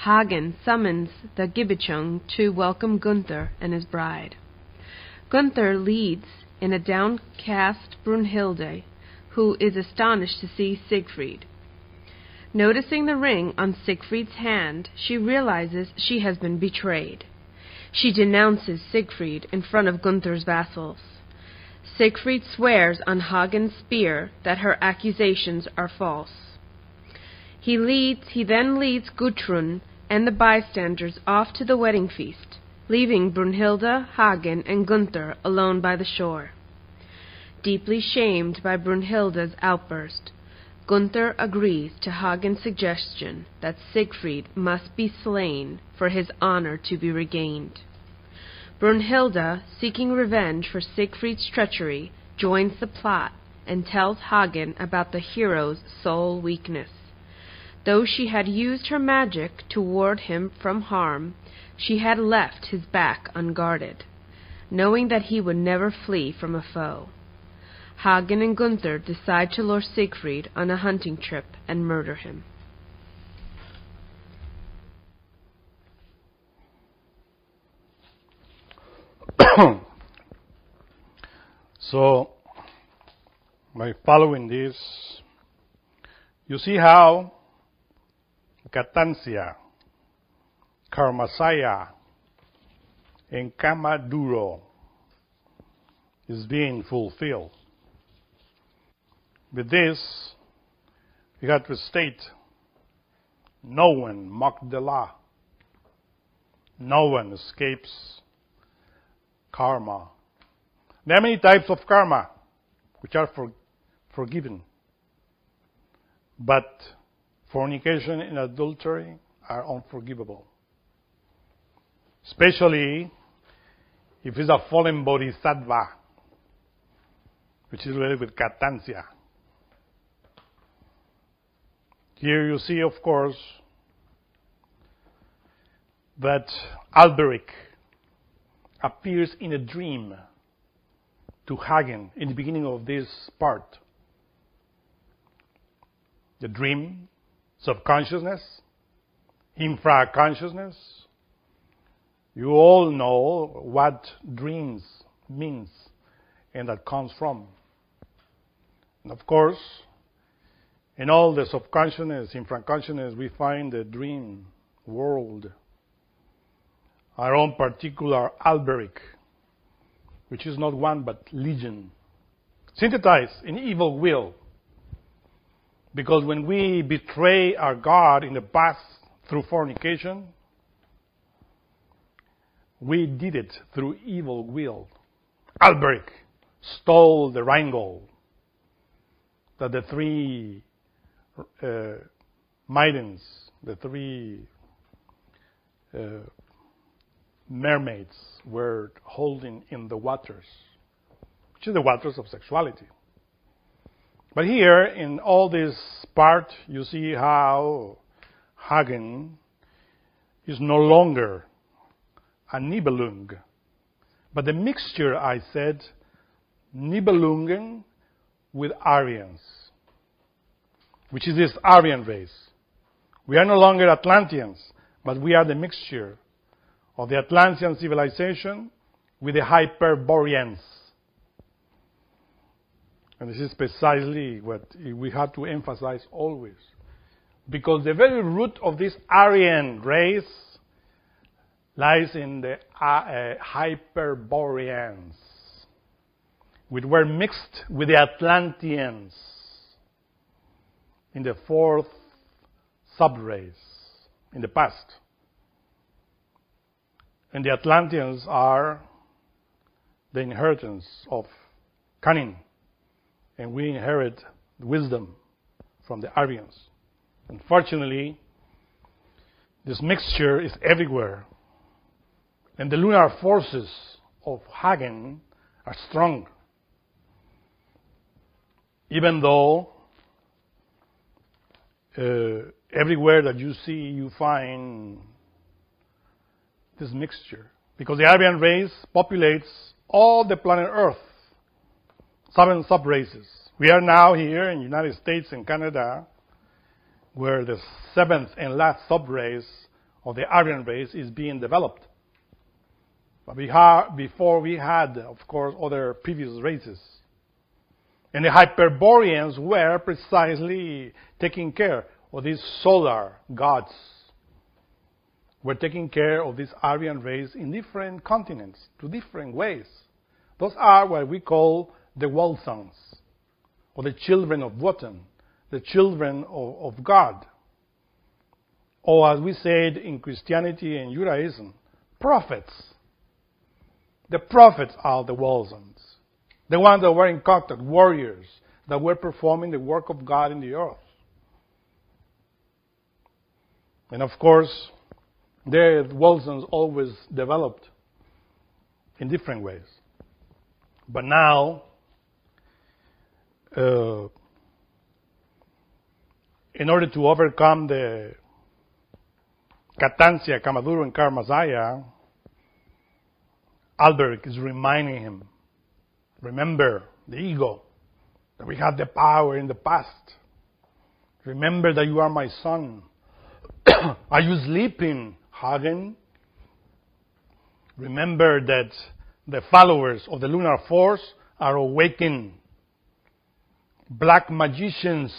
Hagen summons the Gibichung to welcome Gunther and his bride. Gunther leads in a downcast Brunhilde, who is astonished to see Siegfried. Noticing the ring on Siegfried's hand, she realizes she has been betrayed. She denounces Siegfried in front of Gunther's vassals. Siegfried swears on Hagen's spear that her accusations are false. He leads he then leads Gudrun and the bystanders off to the wedding feast leaving Brunhilde, Hagen, and Gunther alone by the shore. Deeply shamed by Brunhilde's outburst, Gunther agrees to Hagen's suggestion that Siegfried must be slain for his honor to be regained. Brunhilde, seeking revenge for Siegfried's treachery, joins the plot and tells Hagen about the hero's sole weakness. Though she had used her magic to ward him from harm, she had left his back unguarded, knowing that he would never flee from a foe. Hagen and Gunther decide to lure Siegfried on a hunting trip and murder him. so, by following this, you see how Catancia Karmasaya, and Kamaduro is being fulfilled. With this, we have to state no one mocked the law. No one escapes karma. There are many types of karma which are for, forgiven. But fornication and adultery are unforgivable. Especially if it's a fallen bodhisattva, which is related with Katancia. Here you see, of course, that Alberich appears in a dream to Hagen in the beginning of this part. The dream, subconsciousness, infraconsciousness. You all know what dreams means and that comes from. And of course, in all the subconsciousness, infraconsciousness, we find the dream world. Our own particular Alberich, which is not one but legion, synthesized in evil will. Because when we betray our God in the past through fornication, we did it through evil will. Alberich stole the Rheingold that the three uh, maidens, the three uh, mermaids, were holding in the waters, which is the waters of sexuality. But here, in all this part, you see how Hagen is no longer a Nibelung, but the mixture, I said, Nibelungen with Aryans, which is this Aryan race. We are no longer Atlanteans, but we are the mixture of the Atlantean civilization with the Hyperboreans. And this is precisely what we have to emphasize always. Because the very root of this Aryan race lies in the uh, uh, Hyperboreans, which were mixed with the Atlanteans in the fourth subrace in the past. And the Atlanteans are the inheritance of cunning, and we inherit wisdom from the Aryans. Unfortunately, this mixture is everywhere, and the lunar forces of Hagen are strong. Even though uh, everywhere that you see, you find this mixture. Because the Aryan race populates all the planet Earth, seven subraces. We are now here in the United States and Canada, where the seventh and last subrace of the Aryan race is being developed. Before we had, of course, other previous races. And the Hyperboreans were precisely taking care of these solar gods we're taking care of this Aryan race in different continents, to different ways. Those are what we call the Wolsons, or the children of Wotan, the children of, of God. Or as we said in Christianity and Judaism, prophets. The prophets are the Wolsons, the ones that were in contact, warriors, that were performing the work of God in the earth. And of course, there, Wolsons always developed in different ways. But now, uh, in order to overcome the Katancia, Kamaduro, and Karmasaya, Alberich is reminding him, remember the ego, that we had the power in the past. Remember that you are my son. are you sleeping? Hagen. Remember that the followers of the lunar force are awakened. Black magicians,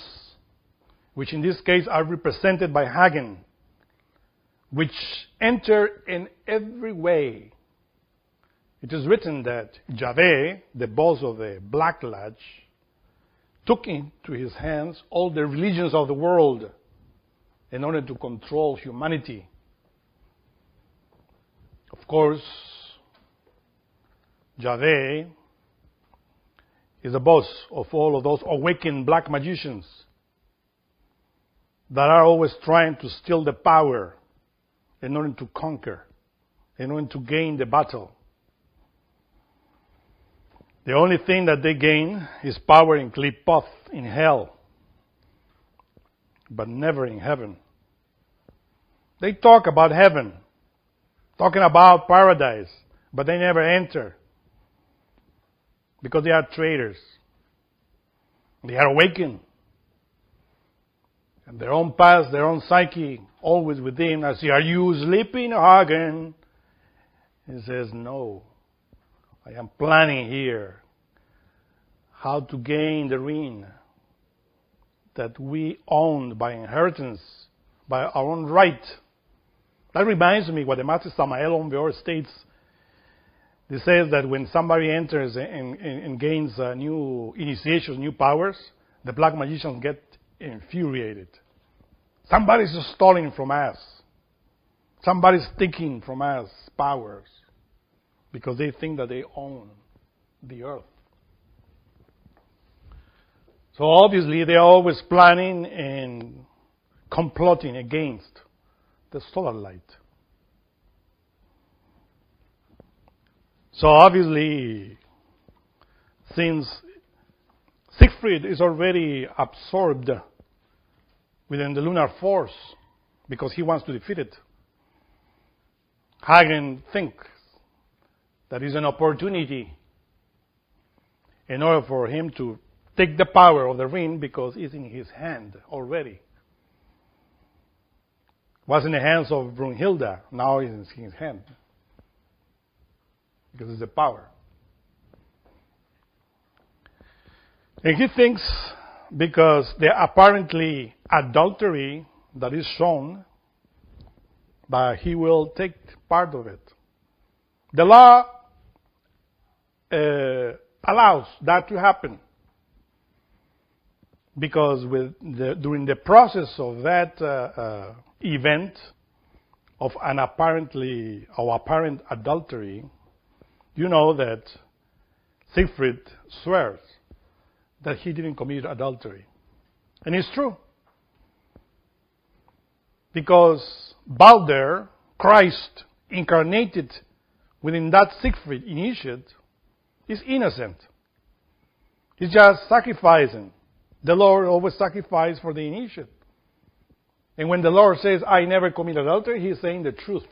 which in this case are represented by Hagen, which enter in every way. It is written that Yahweh, the boss of the Black Lodge, took into his hands all the religions of the world in order to control humanity. Of course, Yahweh is the boss of all of those awakened black magicians that are always trying to steal the power in order to conquer, in order to gain the battle. The only thing that they gain is power in Qliphoth, in hell, but never in heaven. They talk about heaven, talking about paradise, but they never enter because they are traitors. They are awakened. And their own past, their own psyche, always within. I say, Are you sleeping, Hagen? He says, No. I am planning here how to gain the ring that we own by inheritance, by our own right. That reminds me what the Master Samael Aun states He says that when somebody enters and, and, and gains uh, new initiations, new powers, the black magicians get infuriated. Somebody's stealing from us. Somebody's taking from us powers because they think that they own the earth. So obviously they're always planning and complotting against the solar light. So obviously, since Siegfried is already absorbed within the lunar force because he wants to defeat it, Hagen thinks that is an opportunity in order for him to take the power of the ring because it's in his hand already. Was in the hands of Brunhilde, now it's in his hand because it's the power. And he thinks because the apparently adultery that is shown, that he will take part of it. The law uh, allows that to happen because with the, during the process of that uh, uh, event of an apparently or apparent adultery, you know that Siegfried swears that he didn't commit adultery. And it's true. Because Balder, Christ, incarnated within that Siegfried initiate, is innocent. He's just sacrificing. The Lord always sacrifices for the initiate. And when the Lord says, I never commit adultery, he's saying the truth.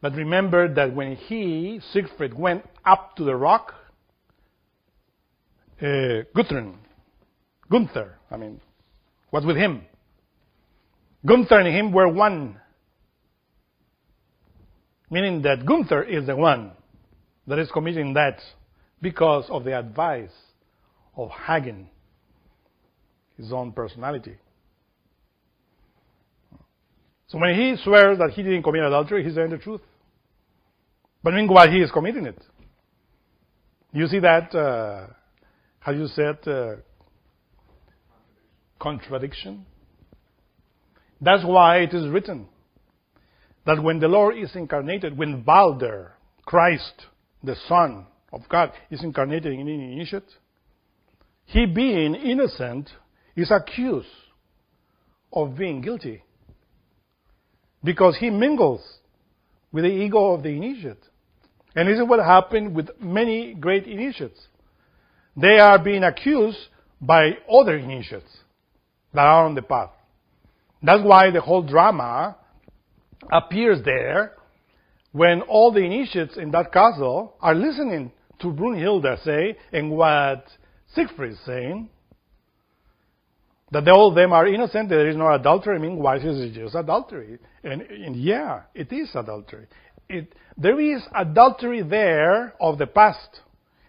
But remember that when he, Siegfried, went up to the rock, uh, Guthrun, Gunther, I mean, was with him. Gunther and him were one. Meaning that Gunther is the one that is committing that because of the advice of Hagen, his own personality. So when he swears that he didn't commit adultery, he's saying the truth. But meanwhile, he is committing it. You see that, uh, how you said, uh, contradiction? That's why it is written that when the Lord is incarnated, when Balder, Christ, the Son of God, is incarnated in an initiate, he being innocent is accused of being guilty because he mingles with the ego of the initiate. And this is what happened with many great initiates. They are being accused by other initiates that are on the path. That's why the whole drama appears there when all the initiates in that castle are listening to Brunhilde say and what Siegfried is saying that all of them are innocent, there is no adultery. I mean, why is it just adultery? And, and yeah, it is adultery. it, there is adultery there of the past.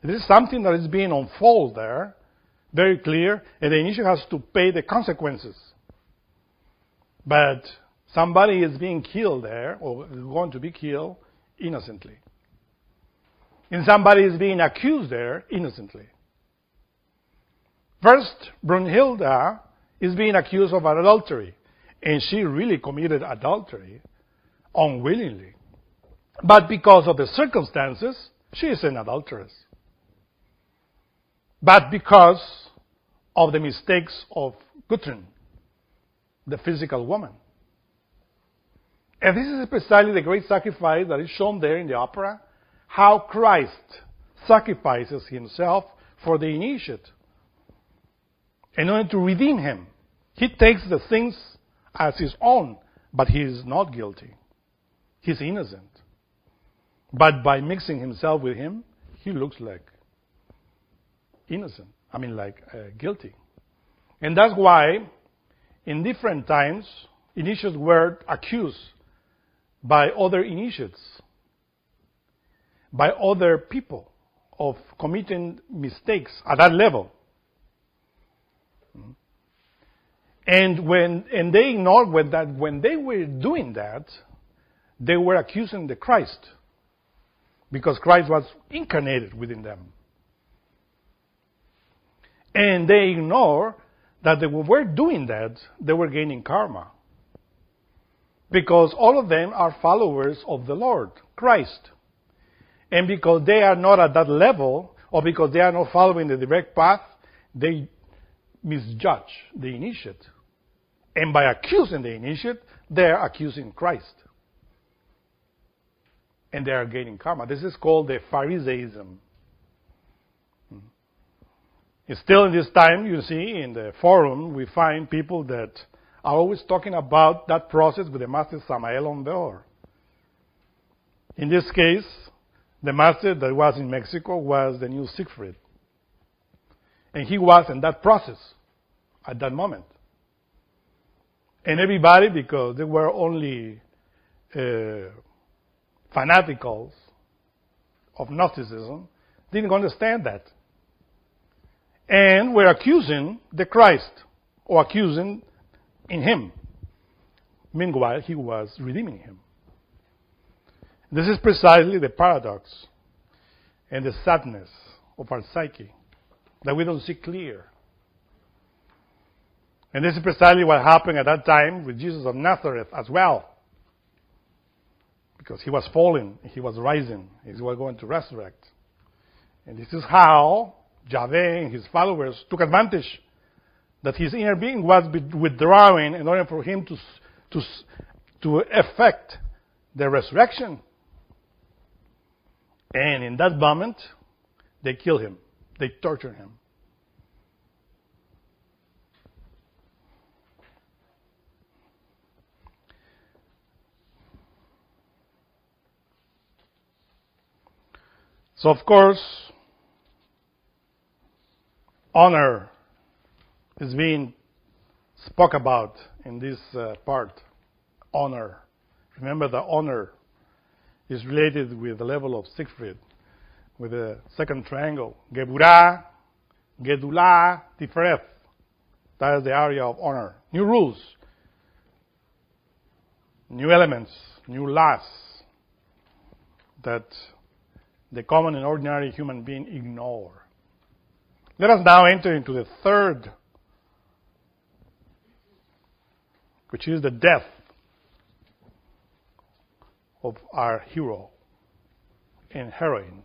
This is something that is being unfolded there, very clear, and the initiate has to pay the consequences. But somebody is being killed there, or going to be killed innocently. And somebody is being accused there innocently. First, Brunhilda is being accused of adultery, and she really committed adultery unwillingly. But because of the circumstances, she is an adulteress. But because of the mistakes of Gudrun, the physical woman. And this is precisely the great sacrifice that is shown there in the opera, how Christ sacrifices himself for the initiate in order to redeem him. He takes the things as his own, but he is not guilty. He's innocent. But by mixing himself with him, he looks like innocent. I mean, like uh, guilty. And that's why, in different times, initiates were accused by other initiates, by other people of committing mistakes at that level. And when and they ignored that when they were doing that, they were accusing the Christ because Christ was incarnated within them. And they ignore that they were doing that, they were gaining karma. Because all of them are followers of the Lord, Christ. And because they are not at that level, or because they are not following the direct path, they misjudge the initiate. And by accusing the initiate, they are accusing Christ. And they are gaining karma. This is called the Pharisaism. It's still in this time, you see, in the forum, we find people that are always talking about that process with the master Samael Aun Weor. In this case, the master that was in Mexico was the new Siegfried. And he was in that process at that moment. And everybody, because they were only uh, fanaticals of Gnosticism, didn't understand that. And were accusing the Christ, or accusing in him. Meanwhile, he was redeeming him. This is precisely the paradox and the sadness of our psyche that we don't see clear. And this is precisely what happened at that time with Jesus of Nazareth as well. Because he was falling, he was rising, he was going to resurrect. And this is how Yahweh and his followers took advantage that his inner being was withdrawing in order for him to, to, to effect the resurrection. And in that moment, they kill him. They torture him. So, of course, honor is being spoke about in this uh, part. Honor. Remember, the honor is related with the level of Siegfried, with the second triangle. Geburah, Gedulah, Tiferet. That is the area of honor. New rules, new elements, new laws that the common and ordinary human being ignore. Let us now enter into the third, which is the death of our hero and heroine.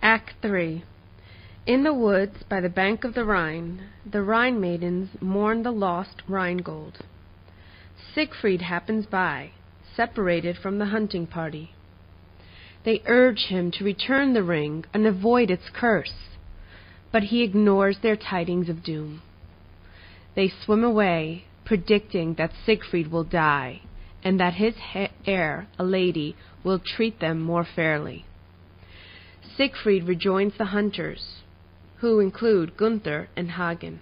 Act 3 In the woods by the bank of the Rhine, the Rhine maidens mourn the lost Rhinegold. Siegfried happens by separated from the hunting party. They urge him to return the ring and avoid its curse, but he ignores their tidings of doom. They swim away, predicting that Siegfried will die, and that his heir, a lady, will treat them more fairly. Siegfried rejoins the hunters, who include Gunther and Hagen.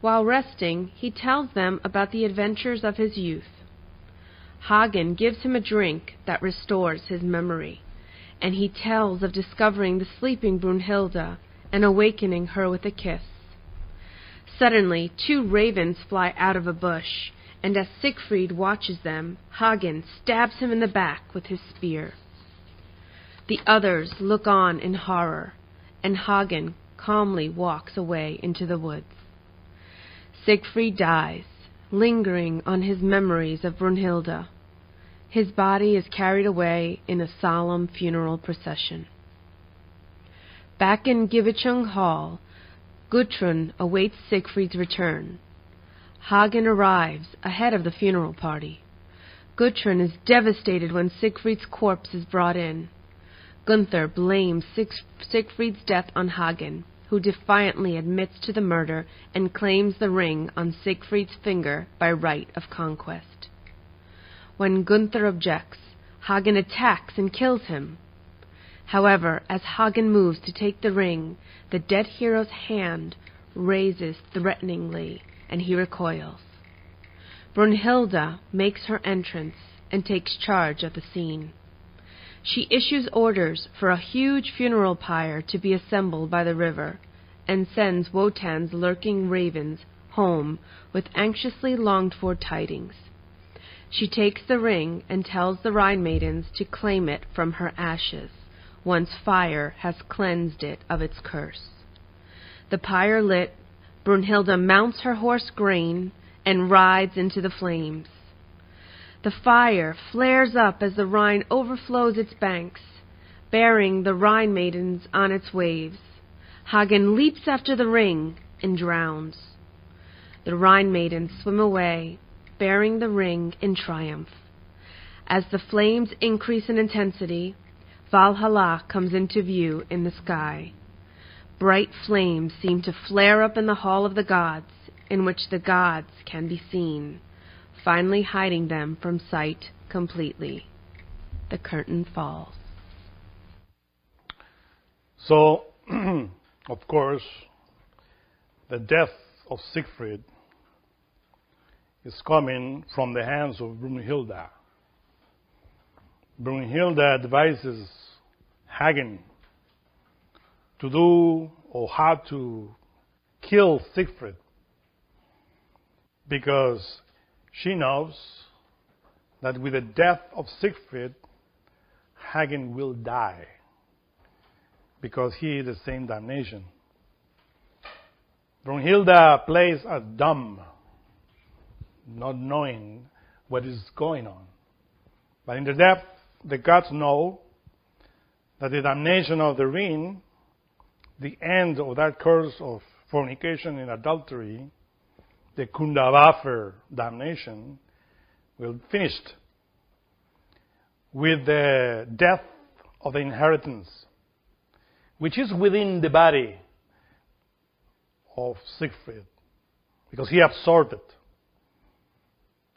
While resting, he tells them about the adventures of his youth Hagen gives him a drink that restores his memory, and he tells of discovering the sleeping Brunhilde and awakening her with a kiss. Suddenly, two ravens fly out of a bush, and as Siegfried watches them, Hagen stabs him in the back with his spear. The others look on in horror, and Hagen calmly walks away into the woods. Siegfried dies, lingering on his memories of Brunhilde. His body is carried away in a solemn funeral procession. Back in Gibichung Hall, Gudrun awaits Siegfried's return. Hagen arrives ahead of the funeral party. Gudrun is devastated when Siegfried's corpse is brought in. Gunther blames Siegfried's death on Hagen, who defiantly admits to the murder and claims the ring on Siegfried's finger by right of conquest. When Gunther objects, Hagen attacks and kills him. However, as Hagen moves to take the ring, the dead hero's hand raises threateningly and he recoils. Brunhilde makes her entrance and takes charge of the scene. She issues orders for a huge funeral pyre to be assembled by the river, and sends Wotan's lurking ravens home with anxiously longed for tidings. She takes the ring and tells the Rhine maidens to claim it from her ashes, once fire has cleansed it of its curse. The pyre lit, Brunhilde mounts her horse Grane and rides into the flames. The fire flares up as the Rhine overflows its banks, bearing the Rhine maidens on its waves. Hagen leaps after the ring and drowns. The Rhine maidens swim away, bearing the ring in triumph. As the flames increase in intensity, Valhalla comes into view in the sky. Bright flames seem to flare up in the Hall of the Gods, in which the gods can be seen finally hiding them from sight completely. The curtain falls. So, of course, the death of Siegfried is coming from the hands of Brunhilda. Brunhilda advises Hagen to do or how to kill Siegfried because she knows that with the death of Siegfried, Hagen will die because he is the same damnation. Brunhilde plays as dumb, not knowing what is going on. But in the depth, the gods know that the damnation of the ring, the end of that curse of fornication and adultery, the Kundabuffer damnation will finished with the death of the inheritance, which is within the body of Siegfried, because he absorbed it.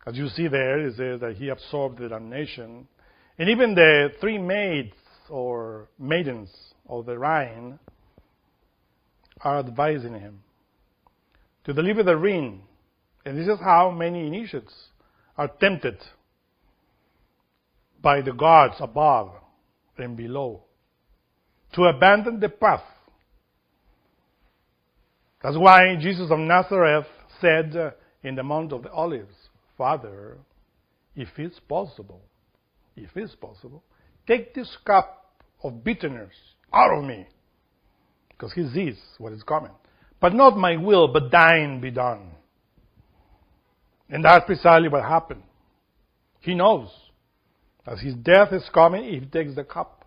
As you see there, it says that he absorbed the damnation. And even the three maids or maidens of the Rhine are advising him to deliver the ring. And this is how many initiates are tempted by the gods above and below to abandon the path. That's why Jesus of Nazareth said in the Mount of the Olives, Father, if it's possible, if it's possible, take this cup of bitterness out of me. Because he sees what is coming. But not my will, but thine be done. And that's precisely what happened. He knows that his death is coming if he takes the cup.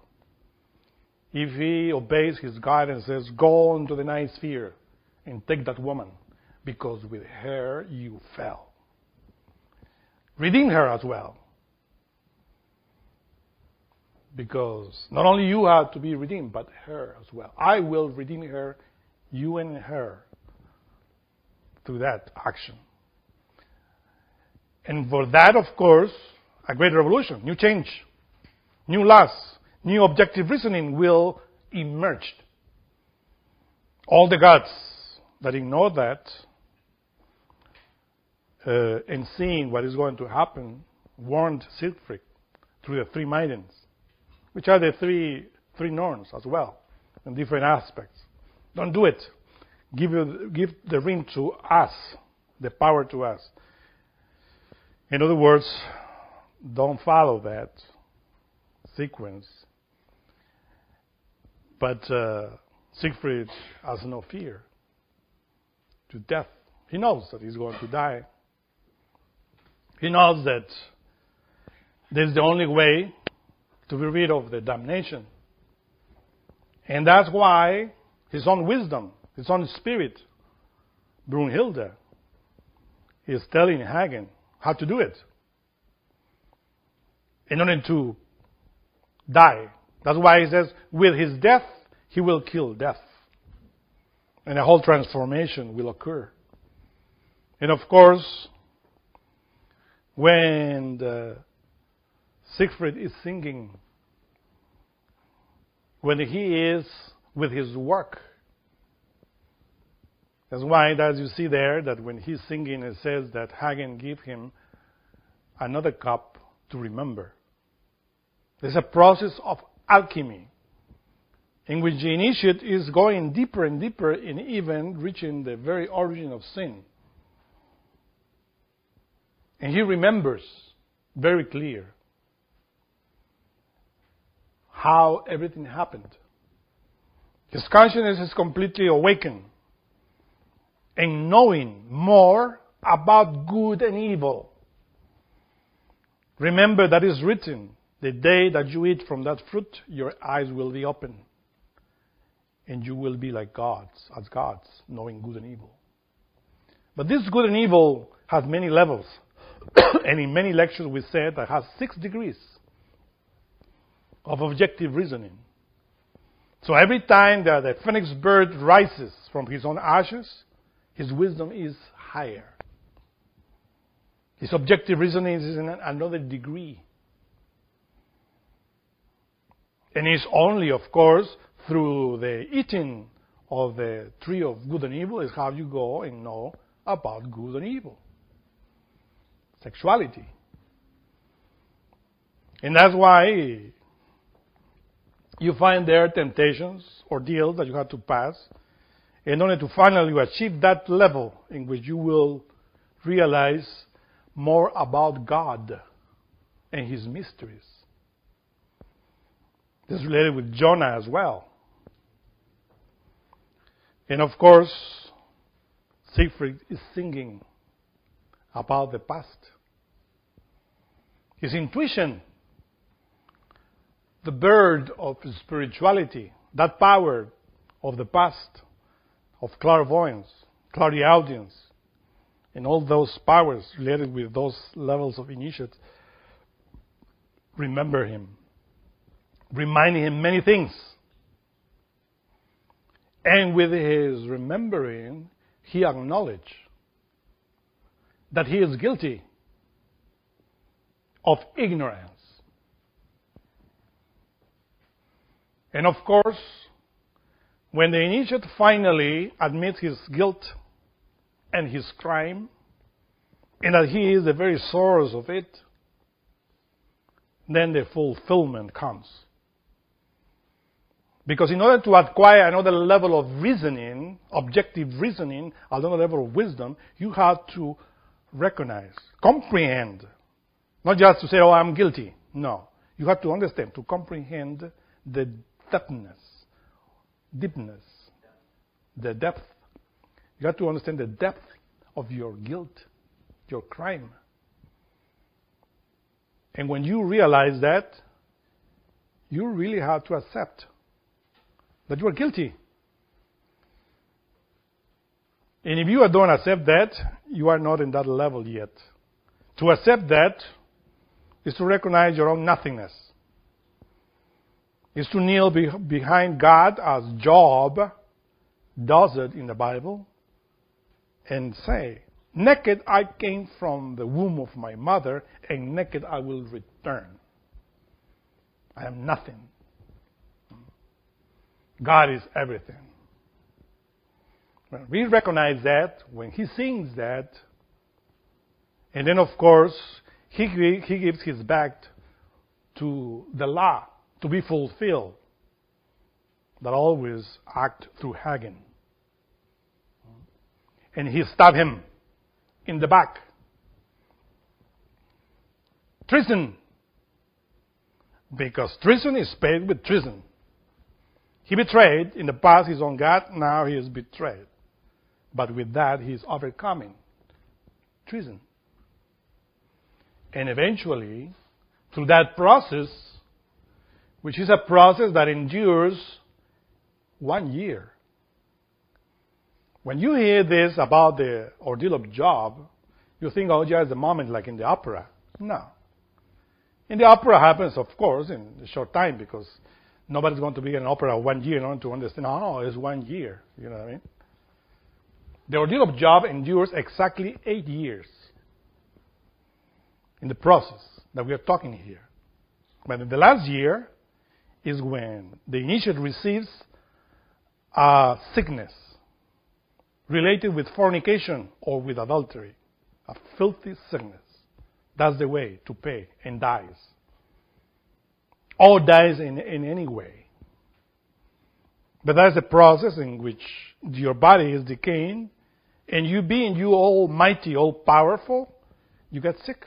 If he obeys his guidance, says, Go into the ninth sphere and take that woman, because with her you fell. Redeem her as well. Because not only you have to be redeemed, but her as well. I will redeem her you and her through that action. And for that, of course, a great revolution, new change, new laws, new objective reasoning will emerge. All the gods that ignore that uh, and seeing what is going to happen warned Siegfried through the three maidens, which are the three three Norns as well, in different aspects. Don't do it. Give, you, give the ring to us, the power to us. In other words, don't follow that sequence. But uh, Siegfried has no fear to death. He knows that he's going to die. He knows that this is the only way to be rid of the damnation. And that's why his own wisdom, his own spirit, Brunhilde, is telling Hagen how to do it. In order to die. That's why he says, with his death, he will kill death. And a whole transformation will occur. And of course, when Siegfried is singing, when he is with his work, that's why, as you see there, that when he's singing, it says that Hagen give him another cup to remember. There's a process of alchemy in which the initiate is going deeper and deeper in even reaching the very origin of sin. And he remembers very clear how everything happened. His consciousness is completely awakened and knowing more about good and evil. Remember that is written the day that you eat from that fruit, your eyes will be open. And you will be like gods, as gods, knowing good and evil. But this good and evil has many levels. and in many lectures we said that has six degrees of objective reasoning. So every time that the phoenix bird rises from his own ashes, his wisdom is higher. His objective reasoning is in another degree. And it's only, of course, through the eating of the tree of good and evil is how you go and know about good and evil. Sexuality. And that's why you find there temptations, ordeals that you have to pass in order to finally achieve that level in which you will realize more about God and His mysteries. This is related with Jonah as well. And of course, Siegfried is singing about the past. His intuition, the bird of spirituality, that power of the past, of clairvoyance, clairaudience, and all those powers related with those levels of initiates, remember him reminding him many things. And with his remembering, he acknowledged that he is guilty of ignorance. And of course, when the initiate finally admits his guilt and his crime, and that he is the very source of it, then the fulfillment comes. Because in order to acquire another level of reasoning, objective reasoning, another level of wisdom, you have to recognize, comprehend. Not just to say, oh, I'm guilty. No. You have to understand, to comprehend the depthness, deepness, the depth. You have to understand the depth of your guilt, your crime. And when you realize that, you really have to accept that you are guilty. And if you don't accept that, you are not in that level yet. To accept that is to recognize your own nothingness. Is to kneel be- behind God as Job does it in the Bible and say, Naked I came from the womb of my mother, and naked I will return. I am nothing. God is everything. When we recognize that when he sings that, and then of course he, he gives his back to the law to be fulfilled that always act through Hagen. And he stabbed him in the back. Treason. Because treason is paid with treason. He betrayed in the past his own God, now he is betrayed. But with that, he is overcoming treason. And eventually, through that process, which is a process that endures one year. When you hear this about the ordeal of Job, you think, oh, just a moment like in the opera. No. In the opera happens, of course, in a short time because nobody's going to be in an opera one year in order to understand, oh, no, it's one year. You know what I mean? The ordeal of Job endures exactly eight years in the process that we are talking here. But in the last year is when the initiate receives a sickness related with fornication or with adultery, a filthy sickness. That's the way to pay and dies. Or dies in, in any way. But that's the process in which your body is decaying, and you being you almighty, all powerful, you get sick.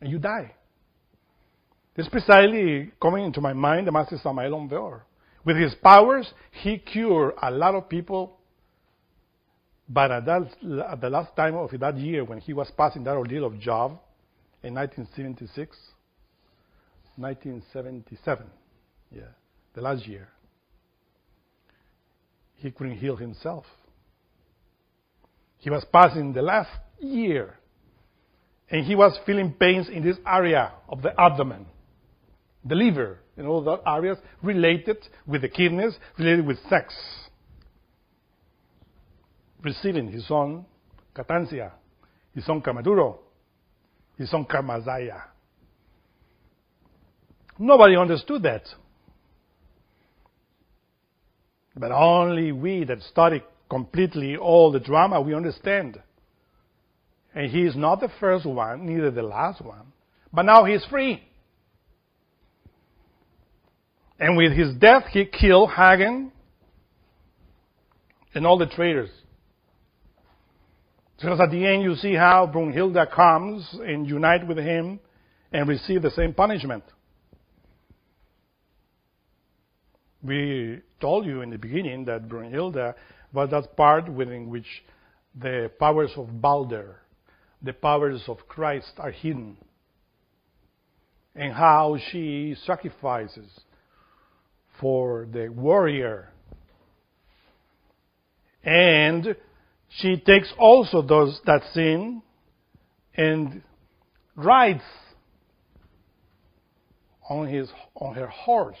And you die. This precisely coming into my mind the Master Samael Aun Weor his powers, he cured a lot of people. But at, that, at the last time of that year, when he was passing that ordeal of Job in 1976, 1977, yeah, the last year, he couldn't heal himself. He was passing the last year, and he was feeling pains in this area of the abdomen the liver, and all those areas related with the kidneys, related with sex. Receiving his own katancia, his own kamaduro, his own karmasaya. Nobody understood that. But only we that study completely all the drama, we understand. And he is not the first one, neither the last one. But now he is free. And with his death, he killed Hagen and all the traitors. Because at the end, you see how Brunhilde comes and unite with him and receive the same punishment. We told you in the beginning that Brunhilde was that part within which the powers of Balder, the powers of Christ are hidden, and how she sacrifices for the warrior. And she takes also those that sin and rides on his on her horse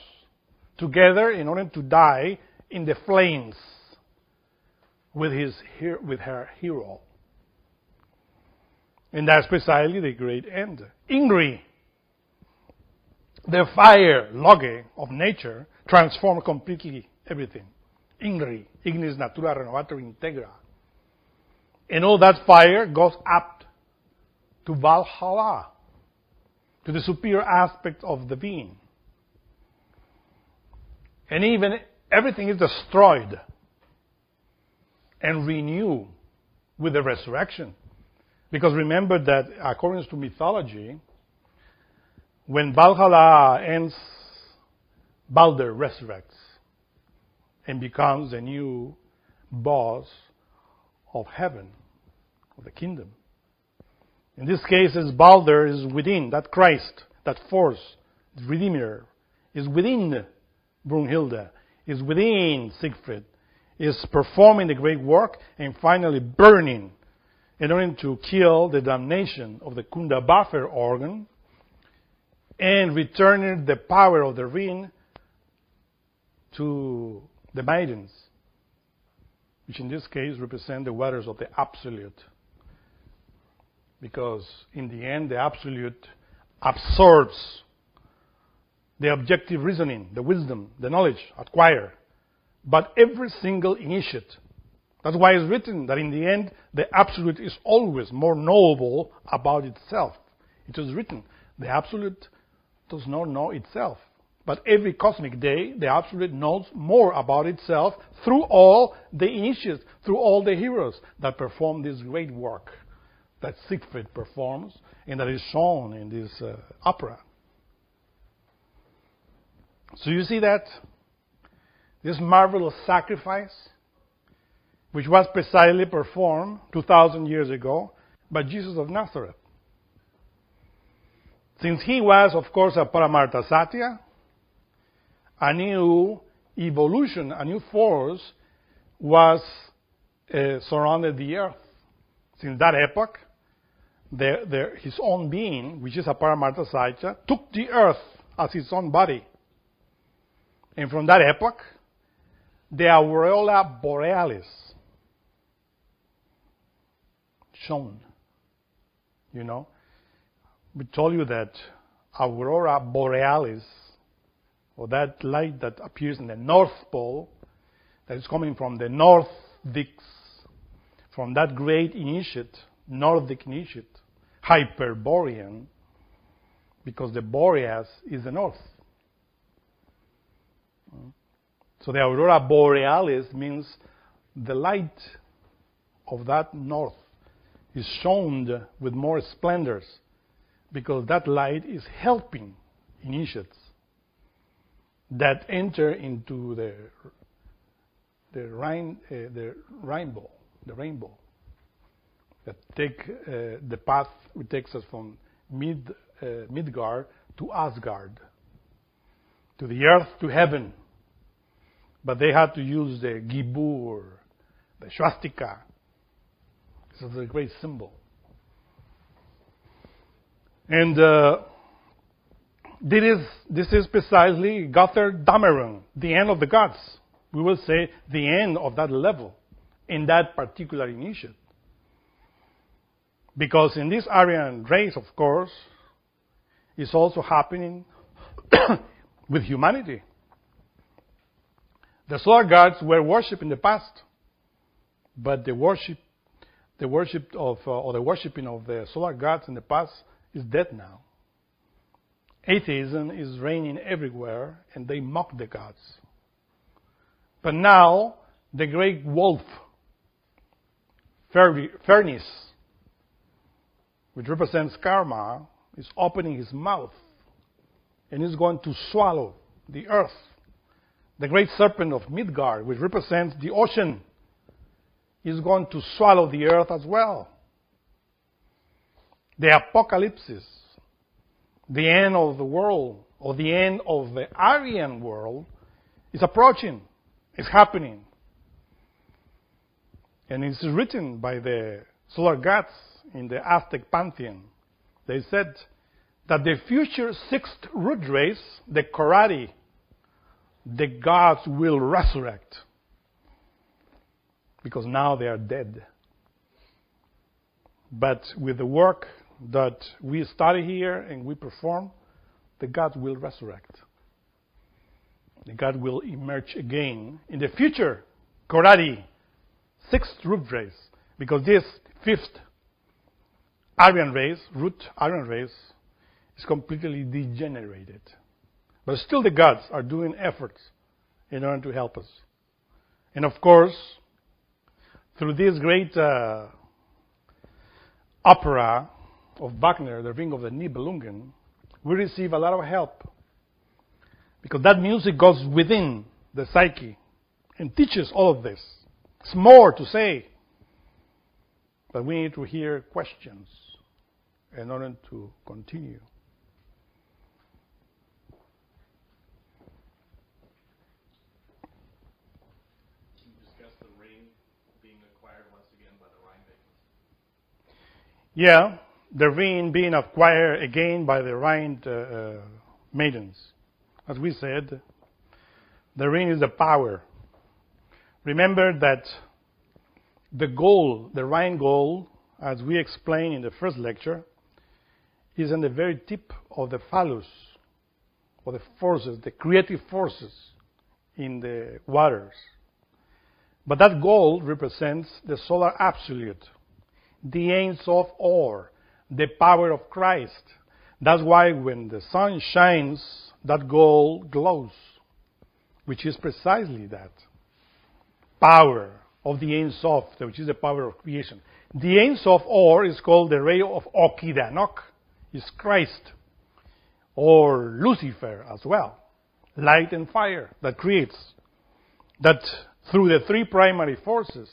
together in order to die in the flames with his with her hero. And that's precisely the great end. INRI, the fire, loge of nature, transform completely everything. INRI, ignis natura renovatur integra. And all that fire goes up to Valhalla, to the superior aspect of the being. And even everything is destroyed and renewed with the resurrection. Because remember that according to mythology, when Valhalla ends Balder resurrects and becomes the new boss of heaven, of the kingdom. In this case, as Balder is within, that Christ, that force, the Redeemer, is within Brunhilde, is within Siegfried, is performing the great work and finally burning in order to kill the damnation of the Kunda organ and returning the power of the ring to the maidens, which in this case represent the waters of the absolute. Because in the end, the absolute absorbs the objective reasoning, the wisdom, the knowledge acquired. But every single initiate, that's why it's written that in the end, the absolute is always more knowable about itself. It was written, the Absolute does not know itself. But every cosmic day, the Absolute knows more about itself through all the initiates, through all the heroes that perform this great work that Siegfried performs and that is shown in this uh, opera. So you see that? This marvelous sacrifice, which was precisely performed 2,000 years ago by Jesus of Nazareth. Since he was, of course, a Paramartha Satya, a new evolution, a new force was uh, surrounded the earth. Since that epoch, the, the, his own being, which is a Paramartha Satya, took the earth as his own body. And from that epoch, the aureola borealis shone. You know, we told you that aurora borealis, or that light that appears in the North Pole, that is coming from the North Dix, from that great initiate, Nordic initiate, Hyperborean, because the Boreas is the north. So the aurora borealis means the light of that north is shone with more splendors because that light is helping initiates that enter into the the, rain, uh, the rainbow, the rainbow that take uh, the path which takes us from Mid, uh, Midgard to Asgard, to the earth, to heaven. But they had to use the Gibor, the swastika. This is a great symbol. And uh, this, is, this is precisely Götterdämmerung, the end of the gods. We will say the end of that level in that particular initiate. Because in this Aryan race, of course, is also happening with humanity. The solar gods were worshipped in the past, but the worship, the worship of, uh, or the worshiping of the solar gods in the past is dead now. Atheism is reigning everywhere, and they mock the gods. But now, the great wolf, Fenris, which represents karma, is opening his mouth and is going to swallow the earth. The great serpent of Midgard, which represents the ocean, is going to swallow the earth as well. The apocalypse, the end of the world, or the end of the Aryan world, is approaching. It's happening. And it's written by the solar gods in the Aztec pantheon. They said that the future sixth root race, the Koradi, the gods will resurrect because now they are dead. But with the work that we study here and we perform, the gods will resurrect. The God will emerge again in the future, Koradi, sixth root race, because this fifth Aryan race, root Aryan race, is completely degenerated. But still the gods are doing efforts in order to help us. And of course, through this great uh, opera of Wagner, The Ring of the Nibelungen, we receive a lot of help. Because that music goes within the psyche and teaches all of this. It's more to say, but we need to hear questions in order to continue. Yeah, the ring being acquired again by the Rhine uh, uh, maidens. As we said, the ring is the power. Remember that the goal, the Rhine gold, as we explained in the first lecture, is in the very tip of the phallus, or the forces, the creative forces in the waters. But that goal represents the solar absolute, the Ein Sof Or, the power of Christ. That's why when the sun shines, that gold glows, which is precisely that power of the Ein Sof, which is the power of creation. The Ein Sof or is called the ray of Okidanokh, is Christ, or Lucifer as well, light and fire that creates, that through the three primary forces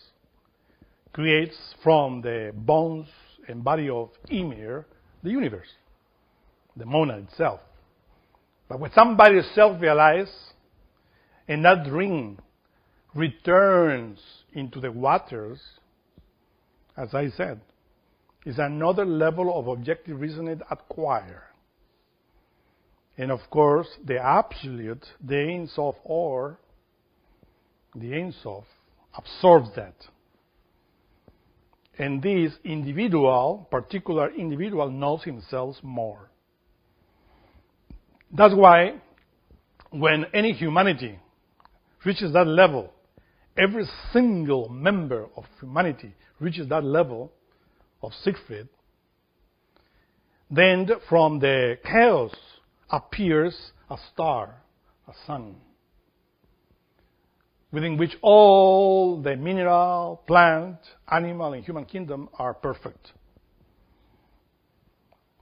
creates from the bones and body of Ymir the universe, the Mona itself. But when somebody self-realized and that ring returns into the waters, as I said, is another level of objective reasoning acquired. And of course, the absolute, the Ein Sof or, the Ein Sof, absorbs that. And this individual, particular individual, knows himself more. That's why when any humanity reaches that level, every single member of humanity reaches that level of Siegfried, then from the chaos appears a star, a sun, within which all the mineral, plant, animal, and human kingdom are perfect.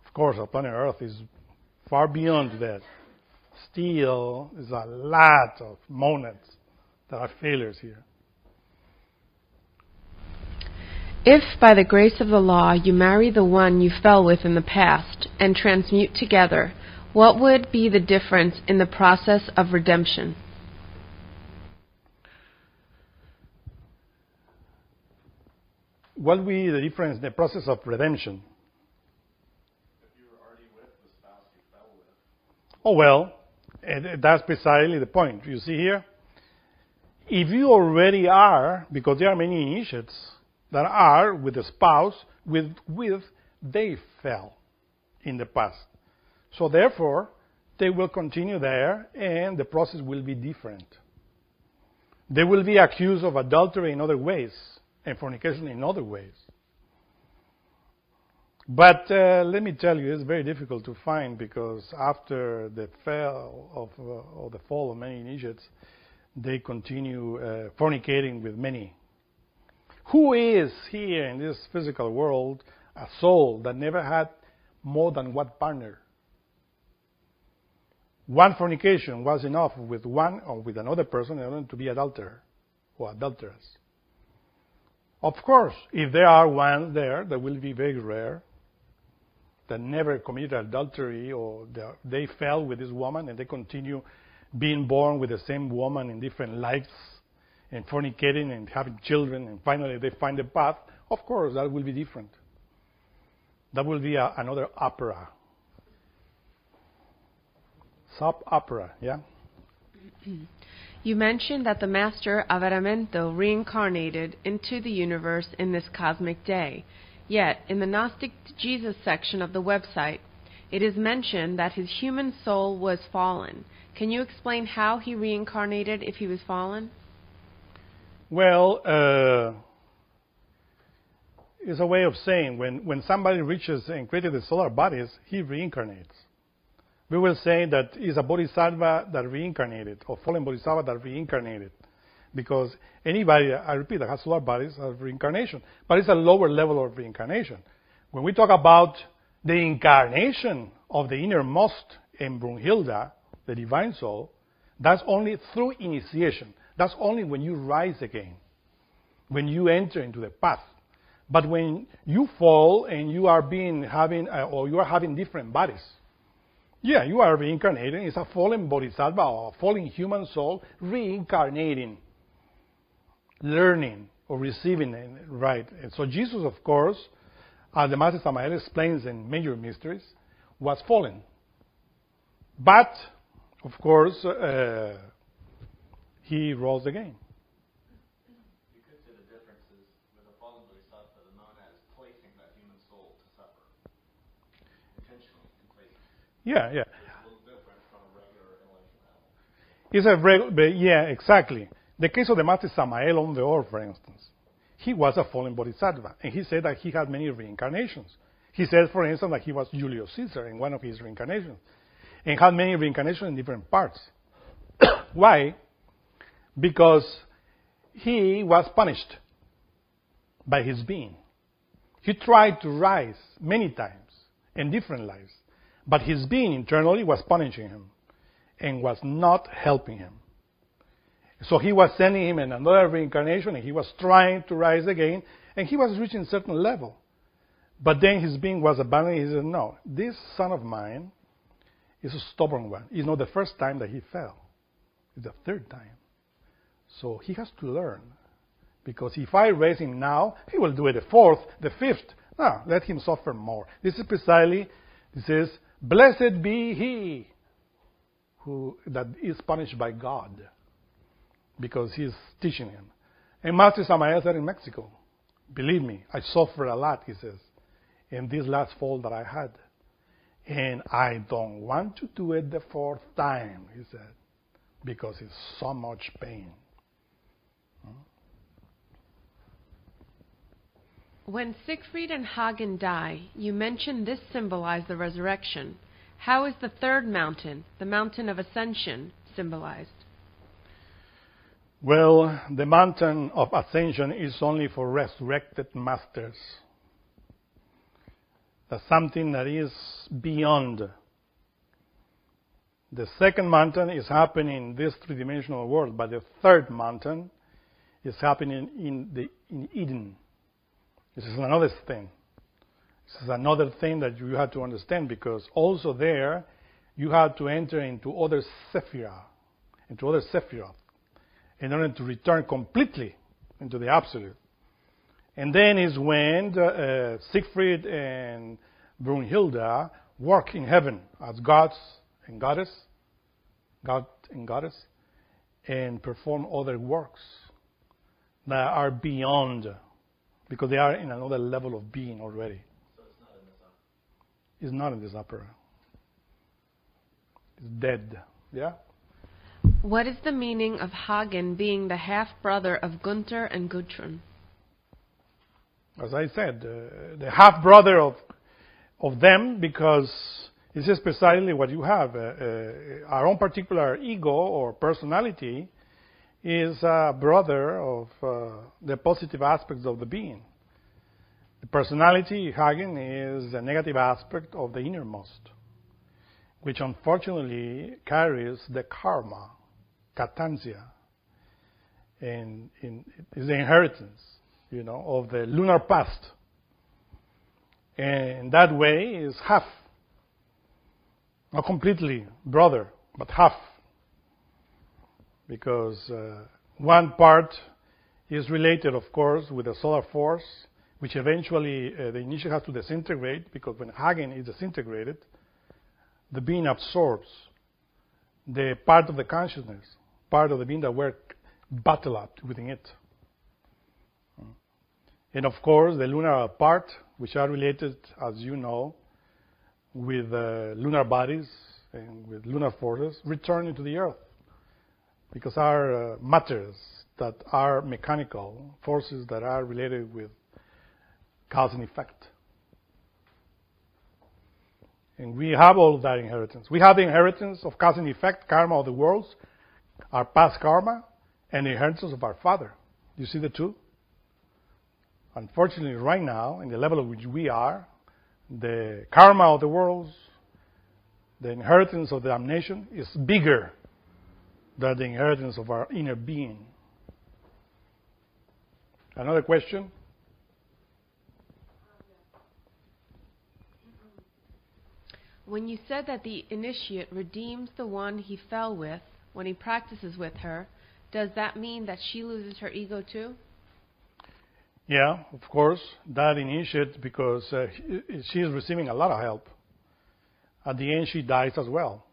Of course, our planet Earth is far beyond that. Still, there's a lot of monads that are failures here. If, by the grace of the law, you marry the one you fell with in the past and transmute together, what would be the difference in the process of redemption? What would be the difference in the process of redemption? Oh, well, that's precisely the point. You see here? If you already are, because there are many initiates that are with the spouse with, with they fell in the past. So therefore, they will continue there and the process will be different. They will be accused of adultery in other ways and fornication in other ways. But uh, let me tell you, it's very difficult to find because after the fall of, uh, the fall of many initiates, they continue uh, fornicating with many. Who is here in this physical world a soul that never had more than one partner? One fornication was enough with one or with another person in order to be adulterer or adulteress. Of course, if there are ones there that will be very rare, that never committed adultery or they fell with this woman and they continue being born with the same woman in different lives and fornicating and having children and finally they find a path, of course that will be different. That will be a, another opera. Soap opera, yeah? You mentioned that the master Aberamentho reincarnated into the universe in this cosmic day. Yet, in the Gnostic Jesus section of the website, it is mentioned that his human soul was fallen. Can you explain how he reincarnated if he was fallen? Well, uh, it's a way of saying when, when somebody reaches and created the solar bodies, he reincarnates. We will say that is a bodhisattva that reincarnated, or fallen bodhisattva that reincarnated. Because anybody, I repeat, that has solar bodies has reincarnation. But it's a lower level of reincarnation. When we talk about the incarnation of the innermost in Brunhilde, the divine soul, that's only through initiation. That's only when you rise again, when you enter into the path. But when you fall and you are being having, uh, or you are having different bodies, yeah, you are reincarnating. It's a fallen bodhisattva or a fallen human soul reincarnating learning or receiving it, right. And so Jesus, of course, as the Master Samael explains in Major Mysteries, was fallen. But, of course, uh, he rose again. Yeah, yeah. It's a regular yeah, exactly. The case of the Master Samael on the earth, for instance, he was a fallen bodhisattva, and he said that he had many reincarnations. He said, for instance, that he was Julius Caesar in one of his reincarnations and had many reincarnations in different parts. Why? Because he was punished by his being. He tried to rise many times in different lives, but his being internally was punishing him and was not helping him. So he was sending him in another reincarnation and he was trying to rise again and he was reaching a certain level. But then his being was abandoned. He said, No, this son of mine is a stubborn one. It's not the first time that he fell, it's the third time. So he has to learn. Because if I raise him now, he will do it the fourth, the fifth. No, let him suffer more. This is precisely, this is, blessed be he who that is punished by God because he is teaching him. And Master Samael said in Mexico, believe me, I suffered a lot, he says, in this last fall that I had. And I don't want to do it the fourth time, he said, because it's so much pain. When Siegfried and Hagen die, you mention this symbolized the resurrection. How is the third mountain, the mountain of ascension, symbolized? Well, the mountain of ascension is only for resurrected masters. That's something that is beyond. The second mountain is happening in this three-dimensional world, but the third mountain is happening in, the, in Eden. This is another thing. This is another thing that you have to understand because also there you have to enter into other sephira, into other sephiroth, in order to return completely into the absolute. And then is when uh, Siegfried and Brunhilde work in heaven as gods and goddess, god and goddess, and perform other works that are beyond, because they are in another level of being already. So it's not in this upper. It's not in this upper. It's dead. Yeah? What is the meaning of Hagen being the half brother of Gunther and Gudrun? As I said, uh, the half brother of of them because this is precisely what you have. Uh, uh, our own particular ego or personality is a brother of uh, the positive aspects of the being. The personality, Hagen, is the negative aspect of the innermost, which unfortunately carries the karma, katancia, and in, is the inheritance, you know, of the lunar past. And that way is half. Not completely brother, but half. Because uh, one part is related, of course, with the solar force, which eventually uh, the initial has to disintegrate, because when Hagen is disintegrated, the being absorbs the part of the consciousness, part of the being that were bottled up within it. And of course, the lunar part, which are related, as you know, with uh, lunar bodies and with lunar forces, return into the Earth. Because our uh, matters that are mechanical, forces that are related with cause and effect. And we have all of that inheritance. We have the inheritance of cause and effect, karma of the worlds, our past karma, and the inheritance of our Father. You see the two? Unfortunately, right now, in the level at which we are, the karma of the worlds, the inheritance of the damnation is bigger than the inheritance of our inner being. Another question? When you said that the initiate redeems the one he fell with when he practices with her, does that mean that she loses her ego too? Yeah, of course, that initiate because uh, she is receiving a lot of help. At the end, she dies as well.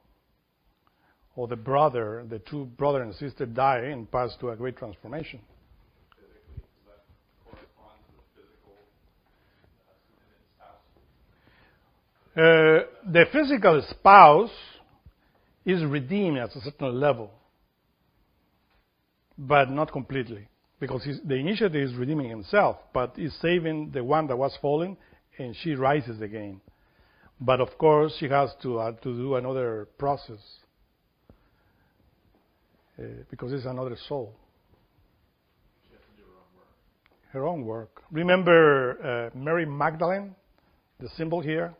Or the brother, the two brother and sister die and pass to a great transformation. Uh, spouse? The physical spouse is redeemed at a certain level, but not completely. Because the initiative is redeeming himself, but is saving the one that was fallen and she rises again. But of course, she has to, uh, to do another process because it's another soul. Her own work. Remember uh, Mary Magdalene, the symbol here?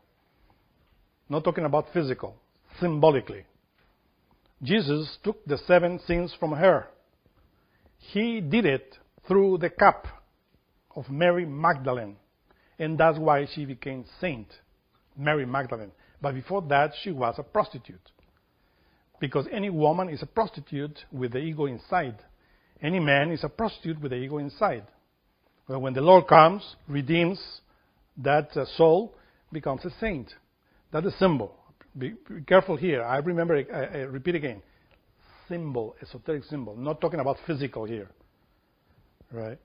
Not talking about physical, symbolically. Jesus took the seven sins from her. He did it through the cup of Mary Magdalene. And that's why she became saint, Mary Magdalene. But before that, she was a prostitute. Because any woman is a prostitute with the ego inside. Any man is a prostitute with the ego inside. Well, when the Lord comes, redeems that uh, soul, becomes a saint. That's a symbol. Be, be careful here. I remember, I, I repeat again symbol, esoteric symbol. Not talking about physical here. Right?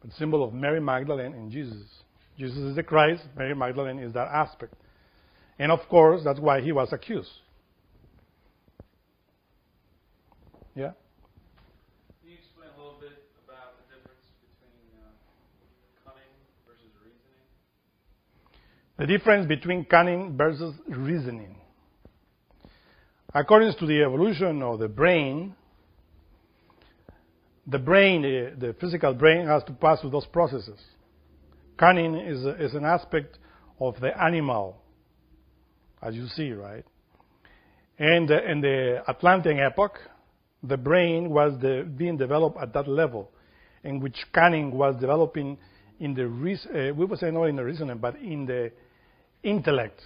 But symbol of Mary Magdalene and Jesus. Jesus is the Christ, Mary Magdalene is that aspect. And of course, that's why he was accused. Yeah? Can you explain a little bit about the difference between uh, cunning versus reasoning? The difference between cunning versus reasoning. According to the evolution of the brain, the brain, the physical brain, has to pass through those processes. Cunning is, a, is an aspect of the animal, as you see, right? And in the Atlantean epoch, the brain was the, being developed at that level, in which cunning was developing in the, uh, we would say not in the reasoning, but in the intellect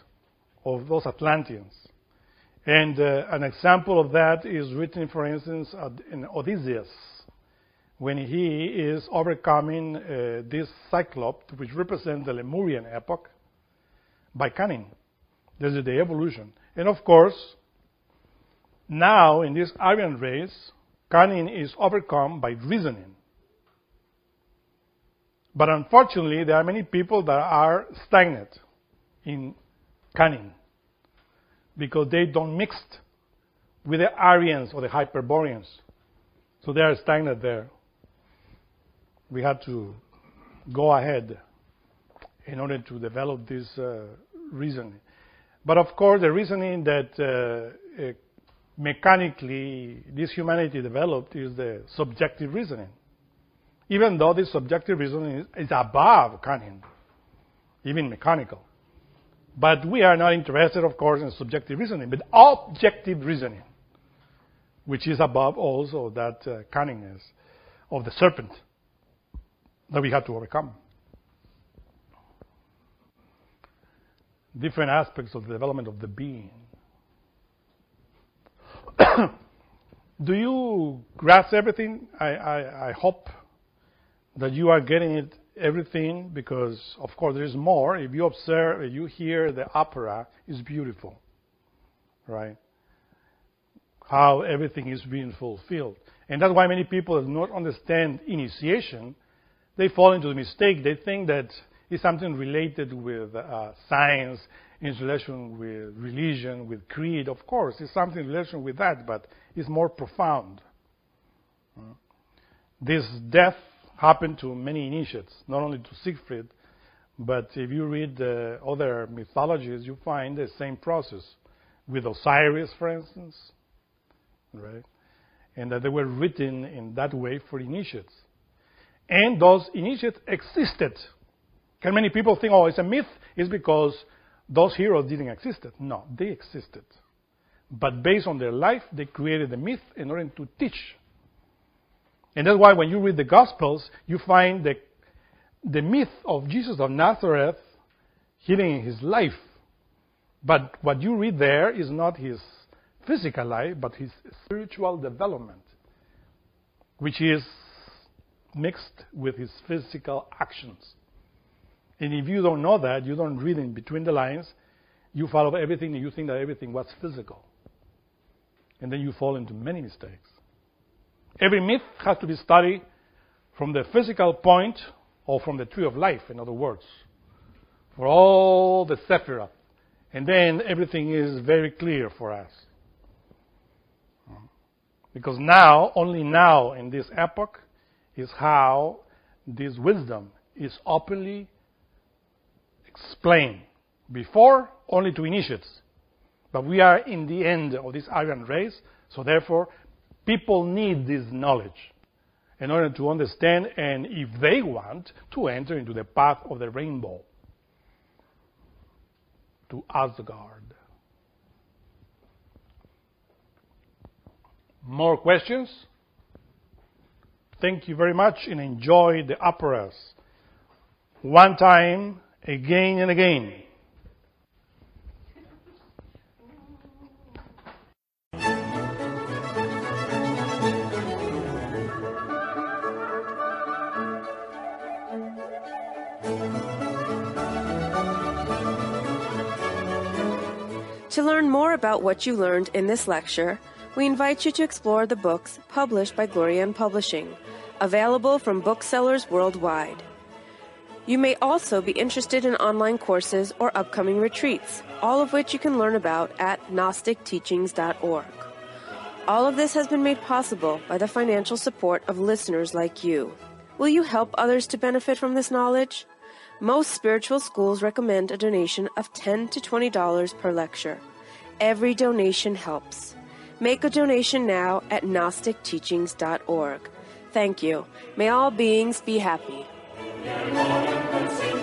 of those Atlanteans. And uh, an example of that is written, for instance, in Odysseus, when he is overcoming uh, this cyclops, which represents the Lemurian epoch, by cunning. This is the evolution. And of course, now in this Aryan race, cunning is overcome by reasoning. But unfortunately, there are many people that are stagnant in cunning because they don't mix with the Aryans or the Hyperboreans. So they are stagnant there. We had to go ahead in order to develop this uh, reasoning. But of course, the reasoning that uh, uh, mechanically this humanity developed is the subjective reasoning. Even though this subjective reasoning is, is above cunning, even mechanical. But we are not interested, of course, in subjective reasoning, but objective reasoning, which is above also that uh, cunningness of the serpent that we have to overcome. Different aspects of the development of the being. Do you grasp everything? I, I, I hope that you are getting it everything because, of course, there is more. If you observe, if you hear the opera, it's beautiful, right? How everything is being fulfilled. And that's why many people do not understand initiation. They fall into the mistake. They think that it's something related with uh, science, in relation with religion, with creed. Of course, it's something in relation with that, but it's more profound. This death happened to many initiates, not only to Siegfried, but if you read the other mythologies, you find the same process with Osiris, for instance, right? And that they were written in that way for initiates. And those initiates existed. Can many people think, oh, it's a myth? It's because those heroes didn't exist. No, they existed. But based on their life, they created a myth in order to teach and that's why when you read the Gospels, you find the, the myth of Jesus of Nazareth hidden in his life. But what you read there is not his physical life, but his spiritual development, which is mixed with his physical actions. And if you don't know that, you don't read in between the lines, you follow everything and you think that everything was physical. And then you fall into many mistakes. Every myth has to be studied from the physical point or from the tree of life, in other words, for all the Sephiroth. And then everything is very clear for us. Because now, only now in this epoch, is how this wisdom is openly explain. Before, only to initiates. But we are in the end of this Aryan race, so therefore, people need this knowledge in order to understand and, if they want, to enter into the path of the rainbow to Asgard. More questions? Thank you very much and enjoy the operas. One time, again and again. To learn more about what you learned in this lecture, we invite you to explore the books published by Glorian Publishing, available from booksellers worldwide. You may also be interested in online courses or upcoming retreats, all of which you can learn about at GnosticTeachings.org. All of this has been made possible by the financial support of listeners like you. Will you help others to benefit from this knowledge? Most spiritual schools recommend a donation of 10 to $20 per lecture. Every donation helps. Make a donation now at GnosticTeachings.org. Thank you. May all beings be happy. Ihr Morgenprinzip.